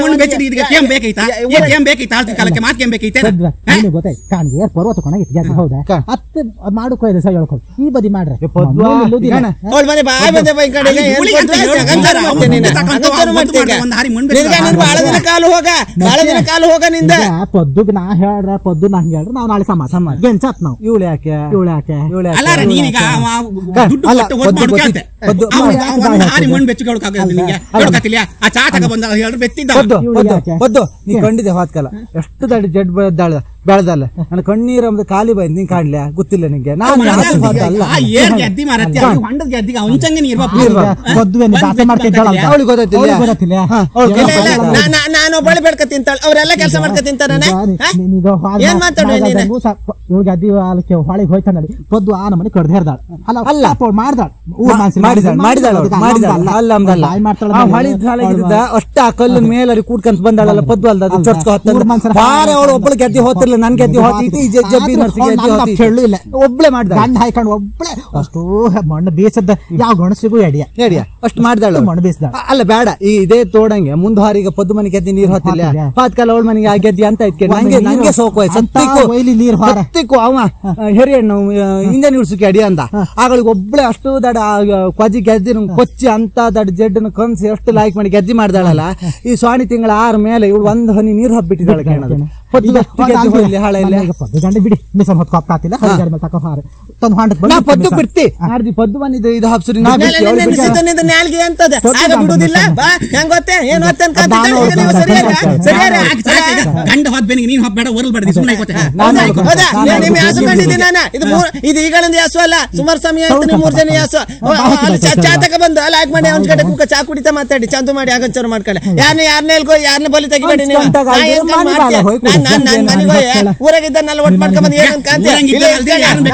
ಮಣ್ಣು ಇದಕ್ಕೆ ಕೇಮ್ ಬೇಕೈತಾ ಕೇಮ್ ಬೇಕೈತಾ ಕಾಲಕ್ಕೆ ಮಾತ್ ಕೇಮ್ ಬೇಕೈತೆ ಪರ್ವತ ಕೊಣಗಿತ್ತು ಹೌದಾ. ಹತ್ತು ಮಾಡ್ಕೋ ಇದೆ ಸಹ ಹೇಳ್ಕೊಡು. ಈ ಬದಿ ಮಾಡ್ರೆ. ಅವಳ ಮನೆ ಬಾಯ್. ಬಂದೆ ದಿನ ಕಾಲು ಹೋಗ. ಬಾಳ ದಿನ ಕಾಲು ಹೋಗ ನಿಂದ. ಪದ್ದುಗ್ ನಾ ಹೇಳ್ರ ಪದ್ದು ನಾ ಹೇಳ್ರ ನಾವ್ ನಾಳೆ ಸಮಾಜ ಗೆಂಚತ್ ನಾವ್. ಇವಳು ಯಾಕೆ? ಇವಳು ಯಾಕೆ? ಇವಳು ಯಾಕೆ? ಪದ್ದು ಪದ್ದು. ಬಂದ ಬೆತ್ತಿದ್ದ. ಬದ್ದು ನೀ ಕಂಡಿದೆ ಹೋದ್ಕಲ್ಲ. ಎಷ್ಟು ದಡ್ಡ ಜಡ್ ಬೆಳೆದಾಳ ಬೆಳೆದಲ್ಲ. ನನ್ನ ಕಣ್ಣೀರ ಒಂದು ಖಾಲಿ ಬಂದ್ ನೀನ್ ಕಾಣ್ಲ್ಯಾ ಗೊತ್ತಿಲ್ಲ ನಿಂಗೆ. ನಾನು ಅವ್ರೆಲ್ಲ ಕೆಲಸ ಮಾಡ್ಕ ತಿಂತಾರನ ಏನ್ ಮಾತಾಡುವೆ ನೀನು? ಇವಾಗ ಅದಿ ಅಲ್ಲಕ್ಕೆ ಹೊಳಿಗೆ ಹೋಯ್ತ ನೋಡಿ ಪದ್ದು ಆ ನಮ್ಮನೆ ಕಡ್ದು ಅಲ್ಲ ಮಾಡ್ದಾಳ. ಅಲ್ಲ. ಹೊಳಿ ಅಷ್ಟ ಕಲ್ಲು ಮೇಲೆ ಕೂಡ್ಕಂತ ಬಂದಾಳಲ್ಲ ಪದ್ದು ಅಲ್ದ ಅವಳು ಒಬ್ಬಳು ಗೆದ್ದಿ ಹೋತಿರ್ಲಿಲ್ಲ. ನನ್ ಗೆದ್ದು ಈ ಜ- ಜಬ್ಬಿ ಗೆದ್ದಿ ಹೇಳು ಇಲ್ಲ ಒಬ್ಳೆ ಮಾಡ್ದ ಗಂಡ ಹಾಯ್ಕೊಂಡು ಒಬ್ಳೆ ಅಷ್ಟು ಮಣ್ಣು ಬೇಸದ ಯಾವ ಗಣಸಿಗೂ ಎಡಿಯ. ಎಡಿಯ. ಅಷ್ಟು ಮಾಡ್ದಾಳು ಮಣ್ಣು ಬೀಸದ ಅಲ್ಲ ಬೇಡ. ಈ ಇದೇ ತೋಡಂಗೆ ಮುಂದ್ ಹಾರಿಗೆ ಪದ್ದು ಮನೆ ಗೆದ್ದಿ ನೀರ್ ಹೊತ್ತಿಲ್ಲ ಹೊತ್ತಿಲ್ಲ. ಪಾತ್ಕಾಲ ಅವಳ ಮನೆಗೆ ಆ ಗೆದ್ದಿ ಅಂತ ಇಟ್ಕೊಂಡು ನಂಗೆ ನಂಗೆ ಸೋಕು ಸತ್ತಿಕ್ಕು ನೀರು ಹೊರ. ಸತ್ತಿಕ್ಕು ಅವ ಹೆರಿಯಣ್ಣು ಇಂಜನ್ ಇಡ್ಸಕ್ಕೆ ಅಡಿ ಅಂದ. ಆಗಳಿಗೆ ಒಬ್ಳೆ ಅಷ್ಟು ದಡ ಕ್ವಜಿ ಕೊಜಿ ಗೆದ್ದಿ ಕೊಚ್ಚಿ ಅಂತ ದಡ ಜಡ್ಡನ ಕನ್ಸಿ ಎಷ್ಟು ಲಾಯ್ಕ್ ಮಾಡಿ ಗೆದ್ದಿ ಮಾಡ್ದಾಳಲ್ಲ. ಈ ಸ್ವಾಣಿ ತಿಂಗಳ ಆರ ಮೇಲೆ ಇವಳು ಒಂದ್ ಹನಿ ನೀರು ಹಬ್ಬಿಟ್ಟಿದ್ದಾಳೆ ಕಾಣದು ಪದ್ದು ಬಿಡ್ತಿ. ಪದ್ದು ಬಂದಿದ್ದು ಇದು ಅಂತದ. ಬಿಡುದಿಲ್ಲ. ಹೆಂಗ್ ಗೊತ್ತೇ? ಏನ್ ಗಂಡ ನೀನ್ ಒರಲ್ ಬೇಡ ಸುಮ್ಮನೆ ಈಗಳಿಂದ ಯಾಸು ಅಲ್ಲ? ಸುಮಾರು ಸಮಯ ಆಯ್ತು ಮೂರ್ ಜನ ಯಾಸು. ಅವ- ಅವ- ಅಲ್ಲಿ ಚಾ- ಚಾ ತಕ ಬಂದು ಅಲ್ಲ ಹಾಕಿ ಮಾಡಿ ಅವ್ನ ಕಡೆ ಕುಕ್ಕ ಚಾ ಕುಡಿತಾ ಮಾತಾಡಿ. ಚಂದ ಮಾಡಿ ಆಗಂಚಾರ ಮಾಡ್ಕೊಳ್ಳಿ. ಯಾರನ್ನ ಯಾರನ್ನ ಹೇಳ್ಕೊ ಯಾರನ್ನ ಬಲಿ ತೆಗಿಬೇಡಿ ನೀವು. ನಾನ್- ನಾನ್- ಮನೆಗೆ ಹೋಗಿ ಮಾಡ್ಕೊಂಡ್ ಏನಂತ ಊರಾಗಿದ್ದ ನಾನು-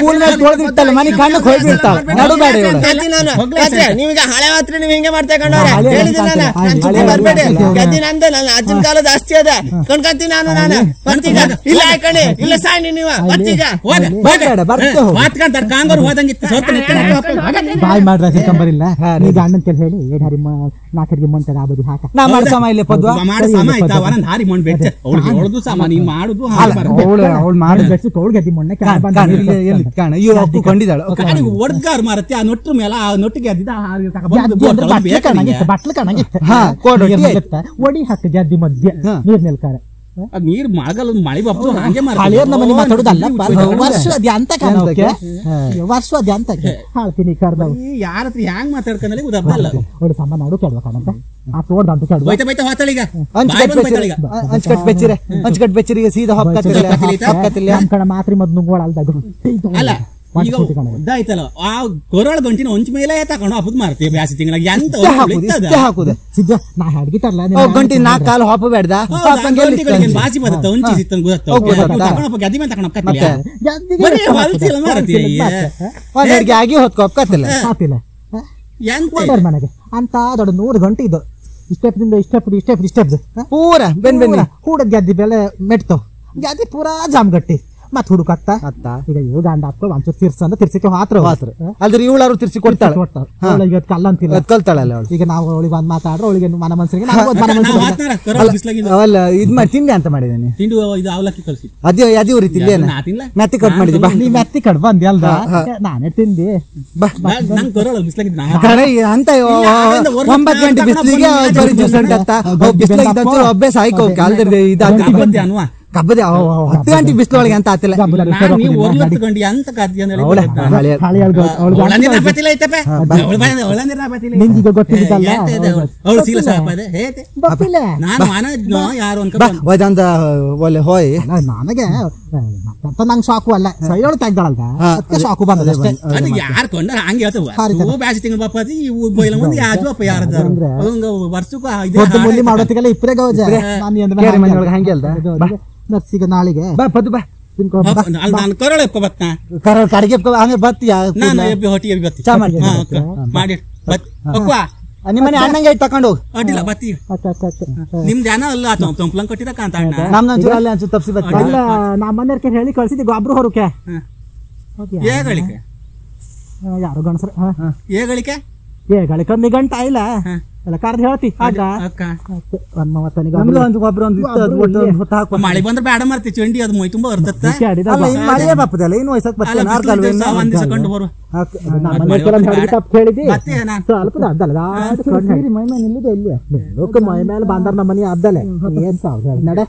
ಬೂಲ್ ಮೇಲೆ ತೊಳೆದಿರ್ತಾಳೆ ಮನೆ ಕಣ್ಣಕ್ಕೆ ಹೋಗ್ಬಿಡ್ತಾವ ಗದ್ದೆ ನೀವೀಗ ಹಳೆ ಮಾತ್ರ ನೀವು ಹಿಂಗೆ ಮಾಡ್ತಾ ಕಂಡವ್ರೆ? ಹಳೆ ಹೇಳಿದ್ದೀನಿ ನಾನು. ಹಳೆ ನಾನು ಸುಮ್ಮನೆ ಹಳೆ ಬರ್ಬೇಡಿ. ಗದ್ದಿ ನಂದು ನನ್ನ ಅಜ್ಜನ ಕಾಲದ ಜಾಸ್ತಿ ಅದ. ಕಣ್ಕಂತೀನಿ ನಾನು ನಾನು. ಬರ್ತೀಗ? ಇಲ್ಲ ಹಾಕಣಿ ಇಲ್ಲ ಸಾಣಿ ನೀವು. ಬರ್ತೀಗ? ಕಾಂಗರು ಹೋದಂಗಿತ್ತು ಬಾಯ್ ಮಾಡ್ರ ನೀ ಗಂಡನ್ ಕೇಳಿ ಹೇಳಿ ನಾಲ್ಕರಿಗೆ ಮುಂಚೆ ಆಗೋದು ಹಾಕ. ನಾ ಮಾಡ್ಸಮ್ಮ ಸಮ ಇಲ್ಲಿ ಪದ್ವ? ಮಾಡಿ ಸಮ ಆಯ್ತಾ ಅವನೊಂದ್ ಹಾರಿ ಮಣ್ಣು ಬೆಚ್ಚ. ಅವ್ಳಿಗೆ ಹೇಳುದು ಸಮ ನೀನ್ ಮಾಡುದು. ಅವಳು ಅವಳು ಅದಿ ಮೊನ್ನೆ ಕಾಣ ಅಪ್ಪು ಕೊಂಡಿದ್ದಾಳು. ಒಡ್ಗಾರ್ ಮಾರತ್ತೆ ಆ ಮೇಲೆ ಆ ನೊಟ್ಟಿಗೆ ಬಟ್ಲು ಕಣಂಗಿತ್ತು, ಒಡಿ ಹಾಕಿ ಜಾತಿ ಮಧ್ಯ. ನೀರ್ ನಿಲ್ಕಾರ ಅದ್ ನೀರ್ ಮಳೆಗಾಲ ಮಳೆ ಬಪ್ಪು ಹಂಗೆ ಹಳಿಯರ್ ನಮ್ಮನೆ ಮಾತಾಡುದಲ್ಲ? ವರ್ಷ ಅದ ಅಂತಕ ಎಂತಕ್ಕೆ? ಹಾ. ವರ್ಷ ಅದ ಅಂತಕ್ಕೆ ಹಾಳ್ತೀನಿ ಕರ್ದವ್ ಯಾರ ಹತ್ರ ಹ್ಯಾಂಗ್ ಮಾತಾಡ್ಕೊಂಡಲ್ಲಿ ಉದಬ್ಬಲ್ಲ ಒಳ್ಳೆ ಸಂಬಂಧ ನೋಡು ಕೇಳ್ಬೇಕಂತ ಆ ತೋಡ್ ಅಂತ ಕೇಳ್ದ ಬೈತ ಬೈತ ಹೋತಾಳೀಗ ಹಂಚ್ಕಟ್ ಬೆಚ್ಚರಿ ಹಂಚ್ಕಟ್ ಬೆಚ್ಚರಿಗೆ ಸೀದಾ ಹೊಕ್ಕತ್ತಿಲ್ಲ ಹೊಕ್ಕತ್ತಿಲ್ಲ ಕಡೆ ಮಾತ್ರಿ ಮದ್ ನುಂಗೋಳ ಅಲ್ದ ಅಲ್ಲ ಈಗ ಇದಾಯ್ತಲ್ಲ. ಆ ಕೊರಳ ಗಂಟಿನ ಒಂಚ ಮೇಲೆ ತಕೊಂಡು ಹಬ್ಬದ ಮಾರ್ತೀವಿ ಬ್ಯಾಸಿ ತಿಂಗಳಿಗೆ. ಎಂತ ಇಷ್ಟೇ ಹಾಕುದು. ಸಿದ್ಧ ನಾ ಹಡ್ಗಿತಾರಲ್ಲ ಗಂಟಿ ನಾ ಕಾಲು ಹಾಪ ಬೇಡ್ದ? ಬಾಸಿ ಬರುತ್ತ ಹೊಂಚಿ ಸಿತ್ತ ಗೊತ್ತ. ಹೋಗ್ ಗೊತ್ತಾಗ್ತಾ? ತಗೊಂಡಪ್ಪ ಗದ್ದಿ ಮೇಲೆ ತಗೊಂಡ್ ಮತ್ತೆ? ಬರೀ ಹೊಲ್ಸಿಲ್ಲ ಮಾರತಿ ಆಗಿ ಹೊತ್ಕೊ ಹೊಕ್ಕತ್ತಿಲ್ಲ ಹಾಪಿಲ್ಲ ಎಂತ? ಹೋದವ್ರ ಮನೆಗೆ. ಅಂತ ದೊಡ್ಡ ನೂರು ಗಂಟೆ ಇದು ಇಷ್ಟೆಪ್ದಿಂದ ಇಷ್ಟೆಪ್ದು ಇಷ್ಟೆಪ್ದು ಇಷ್ಟೆಪ್ದು. ಪೂರ ಬೆನ್ ಬೆನ್ ಹೂಡದ್ ಗೆದ್ದಿ ಬೆಲೆ ಮೆಟ್ತೋ. ಗೆದ್ದಿ ಪೂರಾ ಜಾಮ್ ಗಟ್ಟಿ ಮತ್ ಹುಡುಕತ್ತ ಅತ್ತ? ಈಗ ಇವ್ ಗಂಡ ಹಾಕೋ ಒಂಚೂರು ತಿರ್ಸ ಅಂದ್ರೆ ತಿರ್ಸಿಕೆ ಹಾತ್ರ ಹಾತ್ರ ಅಲ್ರಿ ಇವಳಾರು ತಿರ್ಸಿ ಕೊಡ್ತಾಳೆ. ಈಗ ಕಲ್ಲ ಅಂತಿಲ್ಲ ಕಲ್ತಾಳಲ್ಲ ಅವಳು. ಈಗ ನಾವು ಅವಳಿಗೆ ಒಂದ್ ಮಾತಾಡ್ರೆ ಅವಳಿಗೆ ಮನ ಮನ್ಸರಿಗೆ ಅವಲ್ಲ ಇದ್ ಮಾಡಿ ತಿಂಡಿ ಅಂತ ಮಾಡಿದೀನಿ. ತಿಂಡಿ ಇದು ಅವಲಕ್ಕಿ ಕಳ್ಸಿ. ಅದೇ ಅದೇ ರೀತಿ ಮೆತ್ತಿ ಕಟ್ ಮಾಡಿದ್ವಿ ಬಾ. ನೀ ಮೆತ್ತಿ ಕಟ್ ಬಂದಿ ಅಲ್ದ? ನಾನೇ ತಿಂದಿ. ಅಂತ ಒಂಬತ್ ಒಂಬತ್ತು ಗಂಟೆ ಬಿಸಿಲಿಗೆ ಬರೀ ಜ್ಯೂಸ್ ಅಂತ. ಬಿಸಿಲಿಗೆ ಅಭ್ಯಾಸ ಆಯ್ಕೋ ಕಾಲದಲ್ಲಿ ಇದಾಗ್ತದೆ ಅನ್ವ. ಕಬ್ಬದೆ ಹತ್ತು ಗಂಟೆ ಬಿಸಿಲು ಒಳಗೆ ಅಂತ ಆತಿಲ್ಲ. ಯಾರು ಒಳ್ಳೆ ಹೋಯ್. ನನಗೆ ನಂಗೆ ಸಾಕು ಅಲ್ಲ. ಸೈಡೊಳಗೆ ತೆಗ್ದಾಳಲ್ಲ. ಅದಕ್ಕೆ ಸಾಕು ಅದು ಯಾರು ಕೊಂಡ ಹಂಗೆ ಹೇಳ್ತವ. ಬ್ಯಾಸಿ ತಿಂಗಳು ಬೈಲ ಮುಂದೆ ಯಾಜು ಅಪ್ಪ ಅವಂಗ ವರ್ಷಕ್ಕೂ ಮುಲ್ಲಿ ಮಾಡೋತ್ತಿಗೆಲ್ಲ ಇಪ್ಪರೇ ಗೌಜ. ಹಂಗೆ ಅಲ್ದ ನರ್ಸಿಗ ನಾಳೆಗೆ. ಬಾ ಬದ್ ಬಾ. ನಾನು ಕರೋಳ ಎಪ್ಪ ಬತ್ತಾ ಕರ ಕಡೆಗೆ ಹಂಗೆ ಬತ್ತೀಯ ನಾನು ಎಬ್ಬಿ ಹೊಟ್ಟಿ ಎಬ್ಬಿ ಬತ್ತಿ. ಚಾ ಅಕ್ಕ. ಮಾಡಿ. ಬತ್. ಒಕ್ಕವಾ ನಿಮ್ಮ ಮನೆ ಅಣ್ಣಂಗೆ ತಕೊಂಡು ಹೋಗು. ಅಡ್ಡಿಲ್ಲ ಬತ್ತಿ. ನಿಮ್ ಜನ ಅಲ್ಲ? ತೊಂಪ್ಲಂಗ್ ಕಾಂತ ಅಣ್ಣ. ನಮ್ದು ಒಂಚೂರು ಅಲ್ಲಿ ತಪ್ಸಿ ಅಲ್ಲ ನಾ ಮನೆಯವ್ರಿಗೆ ಹೇಳಿ ಕಳ್ಸಿದ್ದೆ ಗೊಬ್ರು ಹೊರಕ್ಕೆ. ಏಗಳಿಕೆ? ಯಾರು ಗಣಸರ ಏಗಳಿಕೆ? ಏ ಗಳಿಕ ನಿಗಂಟ ಇಲ್ಲ. ಹಾ. ಎಲ್ಲ ಕರ್ದು ಹೇಳ್ತಿ. ಅಕ್ಕ. ಒಂದ್ ನಮ್ದು ಒಂದು ಗೊಬ್ಬರ ಒಂದು ಇತ್ತು ಅದು ಒಟ್ಟು ಒಂದು ಹೊತ್ತು ಹಾಕುವ. ಮಳೆ ಬಂದ್ರೆ ಬೇಡ ಮರ್ತಿ ಚಂಡಿ ಅದು ಮೈ ತುಂಬಾ ಬರ್ತತ್ತ ಅಲ್ಲ ಇನ್ನು ಮಳೆಯೇ ಬಾಪದಲ್ಲ ಇನ್ನು ಬರ್ತಾನೆ ಇದ್ದ ಒಂದ್ ದಿವಸ ಕಂಡು ಮೈ ಮೇಲೆ ನಿಲ್ಲಿದೆ ಇಲ್ಲಿ. ಲೋಕ ಮೈ ಮೇಲೆ ಬಂದಾರ ನಮ್ಮ ಮನೆ ಅದ್ದಲೆ. ಏನ್ ಸಾವ್ ನಡೆ.